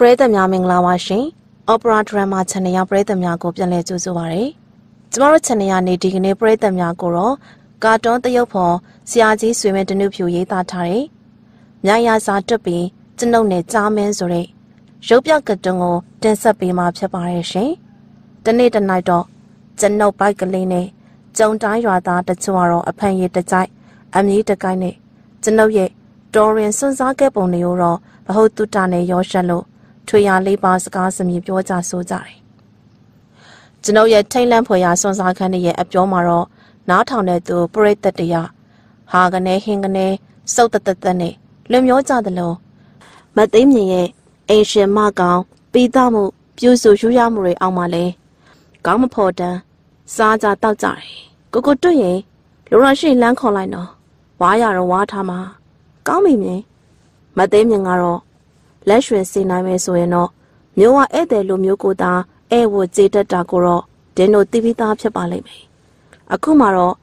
ပရိသတ်များမင်္ဂလာပါရှင်။ Opera Drama Channel ရပရိသတ်များကိုပြန်လည်ကြိုဆိုပါရစေ။ကျမတို့ channel ကနေဒီကနေ့ပရိသတ်များကိုတော့ကာတွန်းတရုပ်ဖော်ဆရာကြီးဆွေမဲတနုဖြူရေးသားထားတဲ့မြရစာတွတ်ပြီးကျွန်ုပ်နဲ့ကြားမင်းဆိုတဲ့ရုပ်ပြကတွန်းကိုတင်ဆက်ပေးမှာဖြစ်ပါရဲ့ရှင်။ဒီနေ့တနိုက်တော့ကျွန်ုပ်ဘိုက်ကလေးနဲ့ကြုံတိုင်းရွာသားတချို့ကတော့အဖန်ရည်တကြိုက်အမည်တကိုက်နဲ့ကျွန်ုပ်ရဲ့တော်ရင်စွန့်စားခဲ့ပုံတွေကိုတော့ဘဟုတုတနဲ့ရောရှက်လို့ ထွေရလေးပါစကားစမြည်ပြောကြဆိုကြတယ်။ကျွန်ုပ်ရဲ့ထိတ်လန့်ဖွယ်ရာစွန့်စားခန်းရဲ့အပြောမှာတော့နားထောင်တဲ့သူပရိသတ်တရားဟာကနေဟင်းကနေစုတ်တတတနဲ့လွန်မျောကြသလိုမသိမြင်ရဲ့အိမ်ရှင်မကောင်ပြီးသားမှုပြူစုယူရမှုတွေအောက်မှာလဲကောင်းမဖို့တန်းစားကြတောက်ကြတယ်ကိုကိုတွေ့ရင်လိုရရှိလမ်းခေါ်လိုက်တော့ဝါရတော့ဝါထားမှာကောင်းပြီမြင်မသိမြင်ကတော့ လက်ရွှင်စေနိုင်မယ်ဆိုရင်တော့မျိုးဝဧည့်သည်လိုမျိုးကိုသာဧဝကြေတတ်တာကိုတော့ဒင်းတို့သိပြီးသားဖြစ်ပါလိမ့်မယ်အခုမှတော့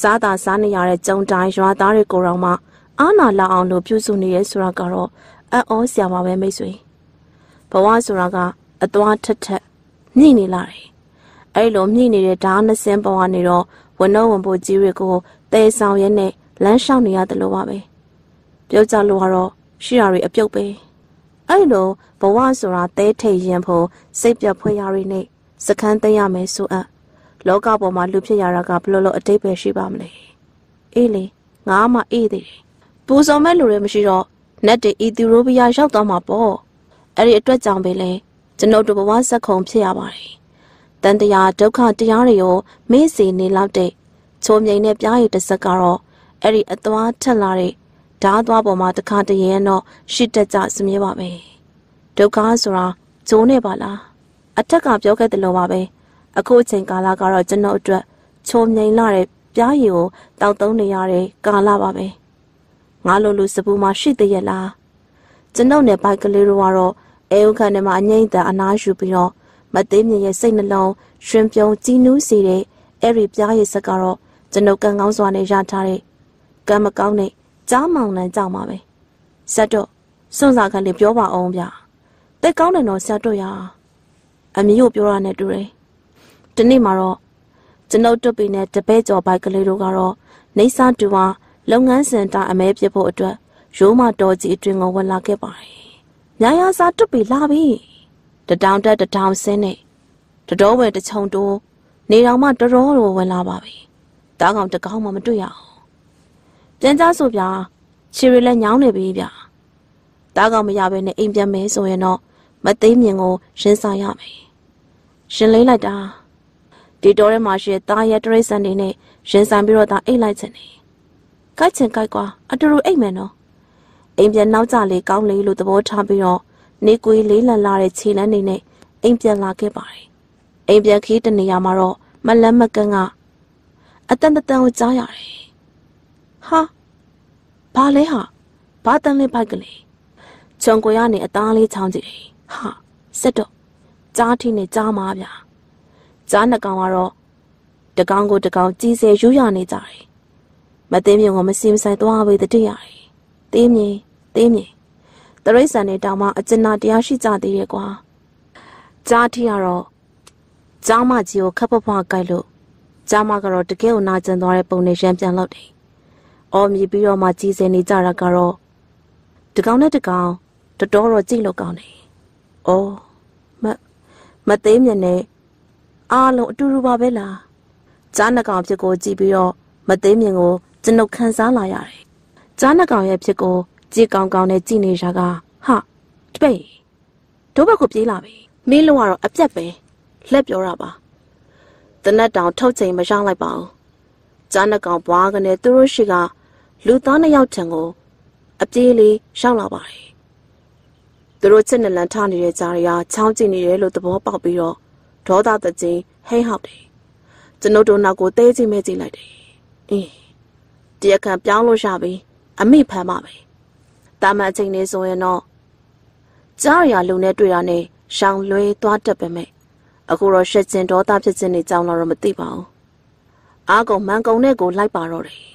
စားတာစားနေရတဲ့ကြုံတိုင်းရွာသားတွေကိုတော့မှအာနာလာအောင်လို့ပြုစုနေရဲဆိုတာကတော့အံ့ဩစရာပါပဲမိတ်ဆွေဘဝဆိုတာကအသွားထက်ထက်ညှိနေလာတယ်အဲ့လိုမြင့်နေတဲ့ဓာတ်နှစင်းပေါ်ကနေတော့ဝန်တော့ဝန်ဖို့ကြီးတွေကိုတဲဆောင်ရဲနဲ့လမ်းလျှောက်နေရတယ်လို့ပါပဲပြောကြလို့ကတော့ရှိရတွေအပြုတ်ပဲ အဲ့လိုဘဝဆိုတာတဲထိတ်ရင်ဖို့စိတ်ပြတ်ဖွယ်ရတွေနဲ့စကန်းသိရမယ်ဆိုအပ်လောကပေါ်မှာလူဖြစ်ရတာကဘလို့လို့အတိတ်ပဲရှိပါမလဲအေးလေငါမှအေးသေးတယ်ပူဇော်မဲ့လူတွေမရှိတော့နတ်တွေအီသီယိုးပီးယားရောက်သွားမှာပေါ့အဲ့ဒီအတွက်ကြောင့်ပဲလေကျွန်ုပ်တို့ဘဝစက်ခုံဖြစ်ရပါတယ်တန်တရားဒုက္ခတရားတွေကိုမေ့စေနေလောက်တဲ့ချိုးမြိန်တဲ့ပြားရည်တစ်စက်ကတော့အဲ့ဒီအသွားထက်လာတဲ့ ဓာတ်သွားပေါ်မှာတခါတည်းရတော့ရှစ်တက်ကြစမြဲပါပဲဒုက္ခဆိုတာဂျိုးနေပါလားအထက်ကပြောခဲ့တယ်လို့ပါပဲအခုအချိန်ကာလကတော့ကျွန်တော်အတွက်ချိုးမြိန်လာတဲ့ပြားရည်ကိုတောက်သုံးနေရတဲ့ကာလပါပဲငါလိုလူစပူမှာရှိသေးရဲ့လားကျွန်ုပ်နဲ့ဘိုက်ကလေးတို့ကတော့အဲဥခန့်ထဲမှာအငိမ့်တန်အနားယူပြီးတော့မသေးမြင်ရဲ့စိတ်နှလုံးရှင်ပြုံးကြည်နူးစေတဲ့အဲ့ဒီပြားရည်ဆက်ကတော့ကျွန်ုပ်ကံကောင်းစွာနဲ့ရထားတဲ့ကံမကောင်းတဲ့ ကြားမောင်နှံကြောက်ပါပဲဆက်တော့စွန့်စားခံလေးပြောပါအောင်ဗျတက်ကောင်းတယ်တော့ဆက်တော့ရအမီးကိုပြောရတဲ့တူတယ်ဒီနေ့မှာတော့ကျွန်ုပ်တွတ်ပင်နဲ့တပဲကျော်ဘိုက်ကလေးတို့ကတော့နေစာတူဝါလုပ်ငန်းစင်တာအမဲပြဖို့အတွက်ရိုးမတော်ကြီးအတွင်ကိုဝင်လာခဲ့ပါတယ်။ညာယာစာတွတ်ပီလာပြီ။တတောင်တက်တတောင်ဆင်းနဲ့တတော်ဝယ်တချုံတိုးနေတော်မှတော်တော်လိုဝင်လာပါပြီ။တားကောင်တကောင်းမှမတွေ့ရအောင်။ ပြန်ကြဆိုဗျာခြေရလည်းညောင်းနေပြီဗျာ။တားကောင်မရဘဲနဲ့အိမ်ပြန်မယ်ဆိုရင်တော့မသိမြင်ကိုရှင်းစားရမယ်။ရှင်လေးလိုက်တာဒီတော်ထဲမှာရှိတဲ့တားရဲတရိတ်ဆန်နေနဲ့ရင်ဆိုင်ပြီးတော့ဒါအိတ်လိုက်ချင်တယ်။ကိုက်ချင်ကိုက်ကွာအတူတူအိတ်မယ်နော်။အိမ်ပြန်နောက်ကြလေကောင်းလေလို့သဘောထားပြီးတော့နေကွေးလေးလန်လာတဲ့ခြေလမ်းနေနဲ့အိမ်ပြန်လာခဲ့ပါတယ်။အိမ်ပြန်ခီးတနေရာမှာတော့မလန်းမကန်းကအတန်တန်ကိုကြားရတယ်။ ဟာဘာလဲဟာဘာတန်လေးပိုက်ကလေးခြုံကိုရနေအသားလေးချောင်းကြည့်တယ်။ဟာစက်တော့ကြားထိနဲ့ကြားမှာဗျာ။ကြားနှကောင်ကတော့တကောင်ကိုတကောင်ကြီးစဲယူရနေကြတယ်။မသိမြင်ကမစီမဆိုင်သွားပေတတိရတယ်။သေးမြင်သေးမြင်တရိတ်ဆန်နဲ့တောင်မှအကျဉ်းနာတရားရှိကြသေးရဲ့ကွာ။ကြားထီကတော့ကြားမကြီးကိုခပ်ဖွားဖွားကြိုက်လို့ကြားမကတော့တကယ်ကိုနာကျင်သွားတဲ့ပုံနဲ့ရမ်းပြန်လောက်တယ်။ အော်မြည်ပြီးတော့မှကြီးစဲနေကြတာကတော့တကောင်နဲ့တကောင်တတော်တော့ကြည့်လို့ကောင်းတယ်။အော်မမသေးမြင်နဲ့အားလုံးအတူတူပါပဲလား။ကြားနှကောင်ဖြစ်ကိုကြည့်ပြီးတော့မသေးမြင်ကိုကျွန်ုပ်ခံစားလာရတယ်။ကြားနှကောင်ရဲ့ဖြစ်ကိုကြည့်ကောင်းကောင်းနဲ့ကြည့်နေရကဟာတပိတ်ဒုဘက်ကိုပြေးလာပြီ။မင်းလုံးကတော့အပြက်ပဲလက်ပြောတာပါ။တနက်တောင်ထုတ်ချိန်မရလိုက်ပါဘူး။ကြားနှကောင်ဘွားကနေသူတို့ရှိက လူသားနှစ်ယောက်ထံကိုအပြေးလေးရောက်လာပါတယ်။သူတို့ချစ်နလန်ထနေတဲ့ကြားရချောင်းကျင်နေတယ်လို့သဘောပေါက်ပြီးတော့ဒေါသတကြီးဟိဟောက်တယ်ကျွန်ုပ်တို့နောက်ကိုတဲကြည့်မဲကြည့်လိုက်တယ်အင်းတရားခံပြောင်းလို့ရပြီအမိဖမ်းပါပဲတာမန်အချိန်လေးဆိုရင်တော့ကြားရလုံနဲ့တွေ့တာနဲ့ရှောင်လွဲသွားတတ်ပဲမဲ့အခုတော့ရှက်ကျင်ဒေါသဖြစ်ခြင်းတွေကြောင်းတော့မသိပါဘူးအားကုန်မန်ကုံနဲ့ကိုလိုက်ပါတော့တယ်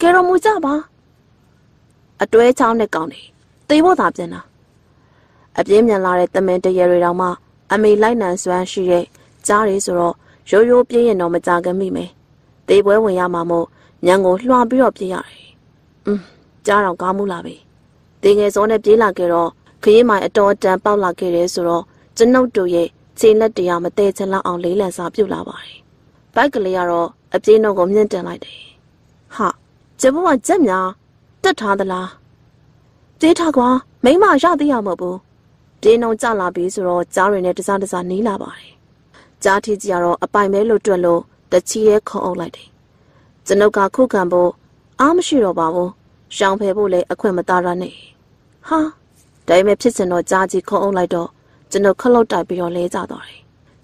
ကဲတော်မူကြပါအတွဲချောင်းနဲ့ကောင်းတယ်တေးဖို့သာပြန်တာအပြင်းမြန်လာတဲ့တမင်တရေတွေတောင်မှအမေလိုက်နံစွမ်းရှိတဲ့ကြားတွေဆိုတော့ရိုးရိုးပြင်းရင်တော့မကြခင်မိမယ်တေးပွဲဝင်ရမှာမို့ညံကိုလွှာပြီးတော့ပြေးရတယ်อืมကြားတော့ကောင်းမှုလားပဲတေငယ်စောနဲ့ပြေးလာခဲ့တော့ခရီးမိုင်အတော်အတန်ပေါက်လာခဲ့တယ်ဆိုတော့ကျွန်ုပ်တို့ရဲ့ခြေလက်တရားမတည့်ချင်လောက်အောင်လေးလံစားပြုတ်လာပါတယ်ဘိုက်ကလေးကတော့အပြေးနှုတ်ကိုမြင့်တင်လိုက်တယ်ဟာ ကျဘကကြက်များတက်ထားသလားတေးထားကွာမိမရသေးရမဟုတ်ဘူးပြေးနှုံကြလာပြီဆိုတော့ကြားတွေနဲ့တစားတစားနီးလာပါတယ်ကြားထီကြီးကတော့အပိုင်ပဲလို့တွက်လို့တချီရဲခုံအုပ်လိုက်တယ်ကျွန်ုပ်ကခုခံဖို့အားမရှိတော့ပါဘူးရှောင်ဖယ်ဖို့လည်းအခွင့်မသားရနဲ့ဟာဒါပေမဲ့ဖြစ်စင်တော့ကြားကြီးခုံအုပ်လိုက်တော့ကျွန်ုပ်ခလုတ်တိုက်ပြီးတော့လဲကြသွားတယ်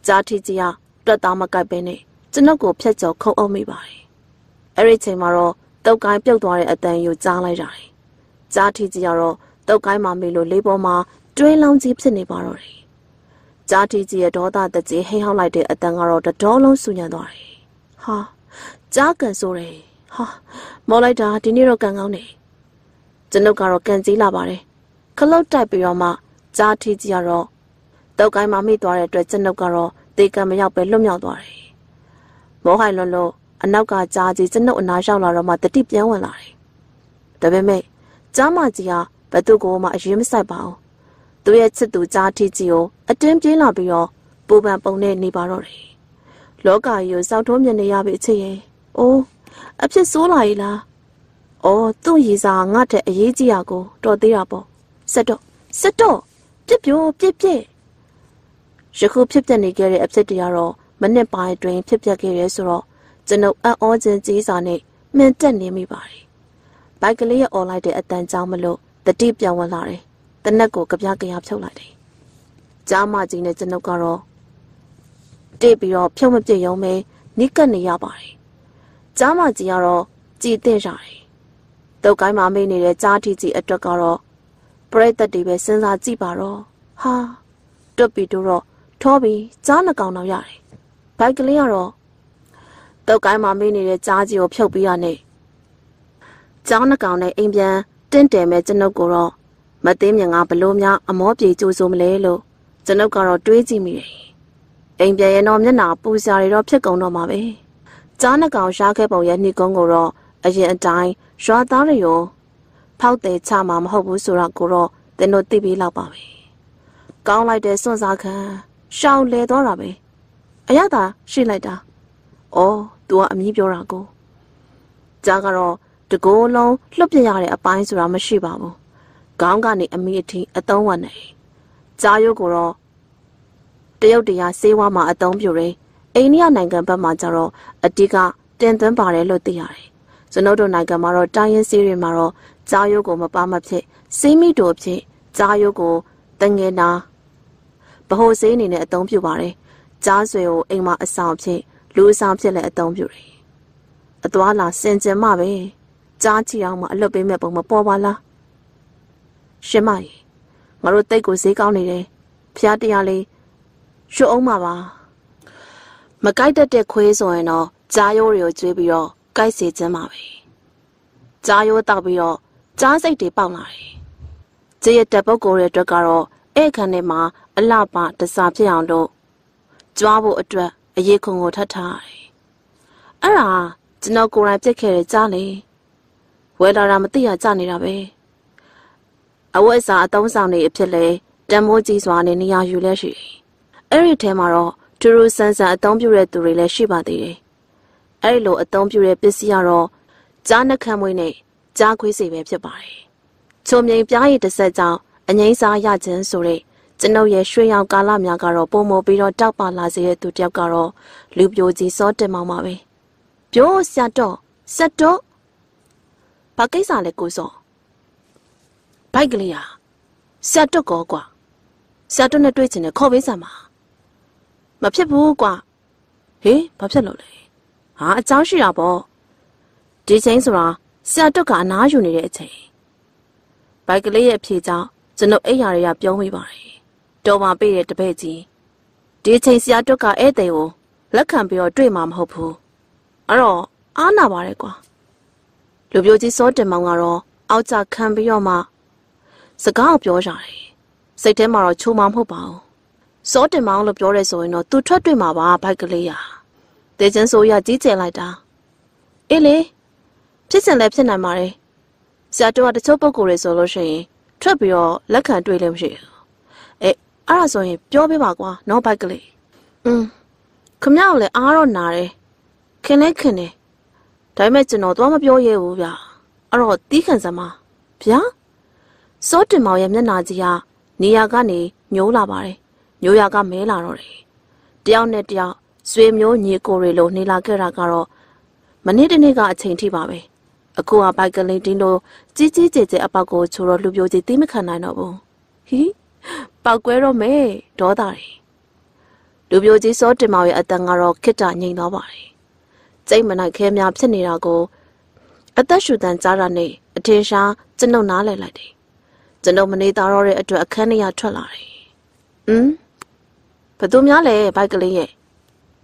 ကြားထီကြီးကတွက်သားမကိုက်ပဲနဲ့ကျွန်ုပ်ကိုဖျက်ကျော်ခုံအုပ်မိပါတယ်အဲ့ဒီချိန်မှာတော့ တုတ်ကိုင်းပြုတ်သွားတဲ့အတန်ယူကြားလိုက်တာတယ်ကြားထီကြီးကတော့တုတ်ကိုင်းမှာမေလို့လေးပေါ်မှာတွင်းလောင်းကြီးဖြစ်နေပါတော့တယ်ကြားထီကြီးရဲ့ဒေါသတကြီးဟိဟောက်လိုက်တဲ့အတန်ကတော့တတော်လုံးဆူညံသွားတယ်ဟာကြားကန်ဆိုတယ်ဟာမော်လိုက်တာဒီနေ့တော့ကန်ကောင်းတယ်ကျွန်ုပ်ကတော့ကန်ကြီးလာပါတယ်ခလုတ်တိုက်ပြီးတော့မှကြားထီကြီးကတော့တောက်ကိုင်းမှာမိသွားတဲ့အတွက်ကျွန်ုပ်ကတော့တေကံမရောက်ပဲလွတ်မြောက်သွားတယ်မောဟိုင်လွန်းလို့ အနောက်ကကြားကြီးကျွန်ုပ်အနာရောက်လာတော့မှတတိပြန်ဝင်လာတယ်ဒါပေမဲ့ကြားမကြီးကဘသူ့ကိုမှအရင်မဆိုင်ပါဘူးသူရဲ့ချစ်သူကြားထီကြီးကိုအတင်းပြေးလာပြီးတော့ပူပန်ပုံနဲ့နေပါတော့တယ်လောကကြီးကိုစောက်ထုံးမြင်နေရပြီအချစ်ရဲ့။အိုးအဖြစ်ဆိုးလာ ਈ လား။အော်သူ့ရည်စားငါ့ထက်အရေးကြီးရကိုတော်သေးတာပေါ့။ဆက်တော့ဆက်တော့ပြစ်ပြိုပြစ်ပြစ်ယခုဖြစ်ပျက်နေခဲ့တဲ့အဖြစ်တွေကတော့မနစ်ပိုင်းအတွင်းဖြစ်ပျက်ခဲ့ရဲဆိုတော့ ကျွန်ုပ်အံ့ဩခြင်းကြီးစွာနဲ့မှန်တက်နေမိပါတယ်။ဘိုက်ကလေးရဲ့អော်လိုက်တဲ့အတန်ကြောင့်မလို့တတိပြောင်းဝင်လာတယ်။တနက်ကိုကြပြကြရဖြုတ်လိုက်တယ်။ကြားမကြီးနဲ့ကျွန်ုပ်ကတော့တိတ်ပြီးတော့ဖြုတ်မပြစ်ရုံပဲနိကတ်နေရပါတယ်။ကြားမကြီးကတော့ကြည်တဲ့ရတယ်။တုတ်ကိုင်းမှာမေးနေတဲ့ကြားထီကြီးအတွက်ကတော့ပရိသတ်တွေပဲစဉ်းစားကြည့်ပါတော့။ဟာတွတ်ပြီးတော့ထောပြီးကြားနှကောင်တော့ရတယ်။ဘိုက်ကလေးကတော့ တုတ်ကိုင်းမှာမေးနေတဲ့ကြားကြီးကိုဖြုတ်ပြီးရနေ။ကြားနှကောင်နဲ့အိမ်ပြန်တင့်တယ်မဲ့ကျွန်ုပ်ကိုတော့မသိမြင်ကဘလို့များအမောပြေကြိုးဆိုမလဲလို့ကျွန်ုပ်ကတော့တွေးကြည့်မိတယ်။အိမ်ပြန်ရတော့မျက်နာပူစရာတွေတော့ဖြစ်ကုန်တော့မှာပဲ။ကြားနှကောင်ရှားခဲ့ပုံရဲ့နှိကုန်းကိုတော့အရင်အတိုင်းရွာသားတွေရောဖောက်တယ်ချမှာမဟုတ်ဘူးဆိုတော့ကိုတော့သင်တို့သိပြီးလောက်ပါပဲ။ကောင်းလိုက်တဲ့စွန့်စားခံရှောင်လဲသွားတာပဲ။အရသာရှိလိုက်တာ။အော် तू ကအမီးပြောတာကို။ကြားကတော့တကိုယ်လုံးလှုပ်ပြရတဲ့အပိုင်းဆိုတာမရှိပါဘူး။ခေါင်းကနေအမီးအထိအသုံးဝင်နေ။ကြားရုပ်ကိုတော့တရုတ်တရားစေးဝါမှာအသုံးပြုတယ်။အိန္ဒိယနိုင်ငံဘက်မှာကျတော့အတိကတင်သွင်းပါတယ်လို့သိရတယ်။ကျွန်တော်တို့နိုင်ငံမှာတော့တိုင်းရင်းစေးတွေမှာတော့ကြားရုပ်ကိုမပါမဖြစ်စေးမိတို့ဖြစ်ကြားရုပ်ကိုတငယ်နာဗဟိုစေးအနေနဲ့အသုံးပြုပါတယ်။ကြားဆွေကိုအိမ်မှာအဆောင်ဖြစ် လူအဆောင်ဖြစ်လည်းအသုံးပြုတယ်။အသွားလာစင်ကြင်မှပဲကြားချီအောင်မှအလွတ်ပေးမဲ့ပုံမပေါ်ပါလား။ရှင်မကြီးငါတို့တိတ်ကိုဈေးကောင်းနေတယ်။ဖျားတရားလေးရွှတ်အောင်ပါပါ။မကြိုက်တတ်တဲ့ခွေးဆိုရင်တော့ကြားရိုးတွေကိုကျွေးပြီးတော့ကြိုက်စေခြင်းပါပဲ။ကြားရိုးတောက်ပြီးတော့ကြားစိတ်တွေပေါက်လာတယ်။ကျေးရတဲ့ပုဂ္ဂိုလ်ရဲ့အတွက်ကတော့အဲ့ခန်းထဲမှာအလှပတစားဖြစ်အောင်လို့ကြွားဖို့အတွက် အရေးခုံကိုထပ်ထားတယ်။အဲ့ဒါကျွန်တော်ကိုယ်တိုင်ပြက်ခဲ့တဲ့ကြားလေဝဲလာတာမသိရကြနေတာပဲ။အဝတ်အစားအသုံးဆောင်တွေအဖြစ်လဲတံမိုးကြီးစွာနဲ့နေရာယူလဲရှိတယ်။အဲ့ဒီထဲမှာတော့သူတို့စန်းစန်းအသုံးပြုတဲ့သူတွေလည်းရှိပါသေးတယ်။အဲ့ဒီလိုအသုံးပြုတဲ့ပစ္စည်းကတော့ကြားနှခမ်းမွေးနဲ့ကြားခွေးစီပဲဖြစ်ပါတယ်။ချုံမြိန်ပြားရည်တစ်ဆက်ကြောင့်အငိမ့်စားရခြင်းဆိုတဲ့ ကျွန်ုပ်ရဲ့ရွှေရောင်ကာလများကတော့ပုံမပြီးတော့တောက်ပါလာစေတဲ့သူတယောက်ကတော့လူပြိုကြီးစောတင်မောင်ပါပဲ။ပြိုးဆက်တော့ဆက်တော့ဘာကိစ္စလဲကိုစောဘိုက်ကလေးอ่ะဆက်တော့ကောကွာဆက်တော့နဲ့တွေ့ချင်တယ်ခေါ်ပေးစမ်းပါမဖြစ်ဘူးကွာဟေးဘာဖြစ်လို့လဲဟာအကြောင်းရှိတာပေါ့ဒီချိန်ဆိုတာဆက်တော့ကအနားယူနေတဲ့အချိန်ဘိုက်ကလေးရဲ့အဖြေကြောင့်ကျွန်ုပ်အိယာတွေကပြုံးမိပါတယ် တော်ပါပေးတဲ့တပည့်ကြီးဒီချိန်ဆရာတွက်ကဧည့်သည်ကိုလက်ခံပြီးတော့တွေ့မှာမဟုတ်ဘူးအဲ့တော့အားနာပါတယ်ကွာလူပြိုကြီးစောတင်မောင်ကတော့အောက်ကျခံပြီးတော့မှစကားပြောကြတယ်စိတ်ထဲမှာတော့ချိုးမှမဟုတ်ပါဘူးစောတင်မောင်းလို့ပြောရဲဆိုရင်တော့သူထွက်တွေ့မှာပါဘိုက်ကလေးရတေချင်းဆိုရကြီးကျယ်လိုက်တာအေးလေဖြစ်စင်လည်းဖြစ်နိုင်ပါတယ်ဆရာတော်ကတချို့ပုံကိုယ်တွေဆိုလို့ရှိရင်ထွက်ပြီးတော့လက်ခံတွေ့လည်းမရှိဘူး အဲအဲ့ဒါဆိုရင်ပြောပေးပါကွာနော်ဘိုက်ကလေးอืมခမရောက်လည်းအားတော့နာတယ်ခင်လဲခင်တယ်ဒါပေမဲ့ကျွန်တော်တော့မပြောရဲဘူးဗျအဲ့တော့တီးခံစမ်းပါဗျာစောတင်မောင်ရဲ့မျက်နှာကြီးကနေရာကနေညိုးလာပါတယ်ညိုးရကမဲလာတော့တယ်တယောက်နဲ့တယောက်ဆွေမျိုးညီကိုတွေလိုနေလာခဲ့တာကတော့မနေ့တနေ့ကအချိန်ထိပါပဲအခုကဘိုက်ကလေးတင်းတို့ကြီးကြီးကျယ်ကျယ်အပေါက်ကိုချိုးတော့လူပြိုကြီးသိမခံနိုင်တော့ဘူးဟီ ပောက်ကွဲတော့မယ်ဒေါသတွေလူပြိုကြီးစောတင်မောင်ရဲ့အတန်ကတော့ခစ်တာငြိမ်သွားပါတယ်ကျိတ်မနိုင်ခဲများဖြစ်နေတာကိုအသက်ရှူတန်ကြားတာနဲ့အထင်ရှားကျွန်ုပ်နားလည်လိုက်တယ်ကျွန်ုပ်မနေသားတော့တဲ့အတွက်အခန်းထဲရထွက်လာတယ်။ဟင်ဘသူများလဲဘိုက်ကလေးရဲ့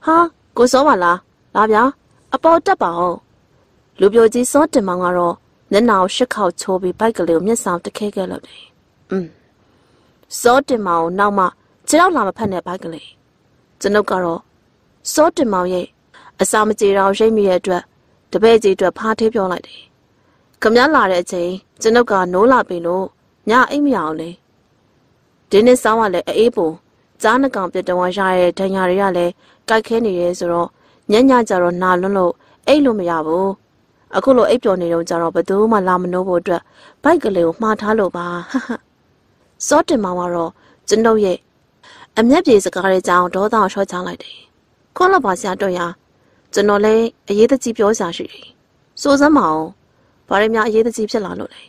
ဟာကိုစောပါလားလာဗျာအပေါ်တက်ပါအောင်လူပြိုကြီးစောတင်မောင်ကတော့မျက်နှာကိုရှစ်ခေါက်ချိုးပြီးဘိုက်ကလေးကိုမျက်စောင်တခဲခဲလုပ်တယ်။အင်း စောတင်မောင်ကိုနောက်မှခြေထောက်လာမဖက်နဲ့ဘိုက်ကလေးကျွန်ုပ်ကတော့စောတင်မောင်ရဲ့အစာမကြေတော့ရိတ်မိရဲ့အတွက်တပည့်ကြီးအတွက်ဖားသေးပြောလိုက်တယ်။ခမည်းလာတဲ့အချိန်ကျွန်ုပ်ကနိုးလာပြီလို့ညအိမ်မရအောင်လေဒီနေ့စောင်းကလည်းအေးပုံကြားနှကောင်ပြတ်တဝါရတဲ့ဒဏ်ရာတွေကလည်းကြိုက်ခဲနေရဲဆိုတော့ညညကြတော့နာလွန်းလို့အိတ်လို့မရဘူးအခုလိုအိပ်ပျော်နေတော့ကြတော့ဘယ်သူမှလာမနိုးဖို့အတွက်ဘိုက်ကလေးကိုမှားထားလို့ပါဟဟ စောတင်မောင်ကတော့ကျွန်ုပ်ရဲ့အမျက်ပြေစကားတွေကြောင်းဒေါသရှော့ချလိုက်တယ်ခေါ်တော့ပါဆရာတော်ရကျွန်တော်လည်းအရေးတကြီးပြောစရာရှိတယ်စိုးစမ်းမအောင်ဘာတွေများအရေးတကြီးဖြစ်လာလို့လဲ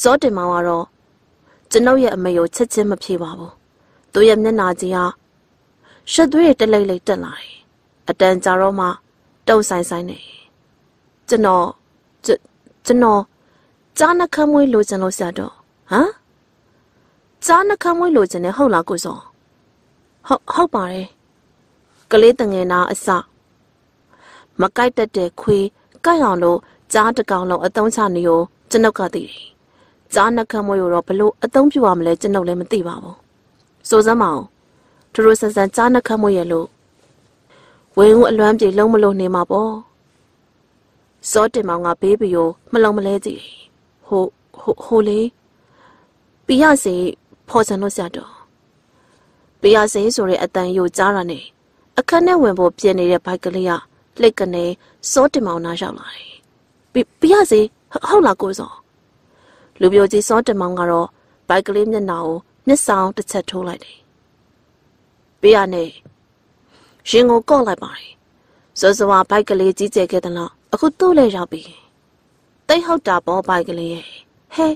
စောတင်မောင်ကတော့ကျွန်ုပ်ရဲ့အမေကိုချက်ချင်းမဖြေပါဘူး။သူ့ရဲ့မျက်နှာကြီးဟာရှက်သွေးတလိမ့်လိမ့်တက်လာတယ်။အတန်ကြာတော့မှတုံဆိုင်ဆိုင်နေ။ကျွန်တော်ကျွန်တော်ကြားနှခမ်းမွေးလိုချင်လို့ဆရာတော်ဟမ် ကြားနှခမ်းမွေးလိုချင်တယ်ဟုတ်လားကိုစောဟုတ်ဟုတ်ပါတယ်ကလေးတငယ်နာအစမကြိုက်တတ်တဲ့ခွေးကြိုက်အောင်လို့ကြားတကောင်လုံးအသုံးချနေကိုကျွန်ုပ်ကသိတယ်ကြားနှခမ်းမွေးတော့ဘလို့အသုံးပြရမလဲကျွန်ုပ်လည်းမသိပါဘူးစိုးစမ်းမအောင်သူတို့ဆန်ဆန်ကြားနှခမ်းမွေးရလို့ဝင်းဦးအလွမ်းပြေလုံးမလို့နေမှာပေါ့စောတင်မောင်ကဘေးဘီကိုမလုံမလဲကြည့်ဟိုဟိုဟိုလေပြရစီ ဖော်စံလို့ဆရာတော်ပြရစီဆိုတဲ့အတန်ယိုကြားတာနဲ့အခန်းထဲဝင်ဖို့ပြင်နေတဲ့ဘိုက်ကလေးကလက်ကနေစောတင်မောင်နားရောက်လာတယ်ပြပြရစီဟုတ်လားကိုစောလူပြိုကြီးစောတင်မောင်ကတော့ဘိုက်ကလေးမျက်နှာကိုမျက်စောင်တစ်ချက်ထိုးလိုက်တယ်။ပေးရနဲ့ရှင်ကိုကော့လိုက်ပါတယ်။စောစောဘိုက်ကလေးကြီးကျယ်ခဲ့သလားအခုသူ့လည်းရောက်ပြီ။တိတ်ဟုတ်တာပေါ့ဘိုက်ကလေးရဲ့ဟဲ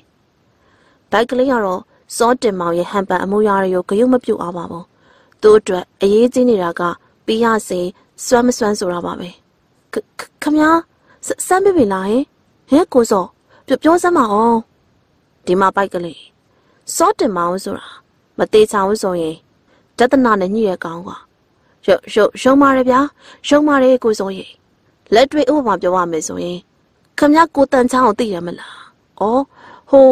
ဘိုက်ကလေးကတော့ စောတင်မောင်ရဲ့ဟန်ပန်အမှုရာတွေကိုဂရုမပြုတ်အောင်ပါဘူး။သူ့အတွက်အရေးကြီးနေတာကပေးရစေစွမ်းမစွမ်းဆိုတာပါပဲ။ခမညာစမ်းပြပြီလားဟင်ဟဲကိုစောပြောစမ်းမအောင်ဒီမှာပိုက်ကလေးစောတင်မအောင်ဆိုတာမသေးချအောင်ဆိုရင်တဒနာနဲ့ညှိရကောင်းကွာရုပ်ရုပ်ရုံမာရဗျာရုံမာရကိုဆိုရင်လက်တွေ့ဥပမာပြောရမယ်ဆိုရင်ခမကိုတန်ချောင်းကိုသိရမလားဩဟို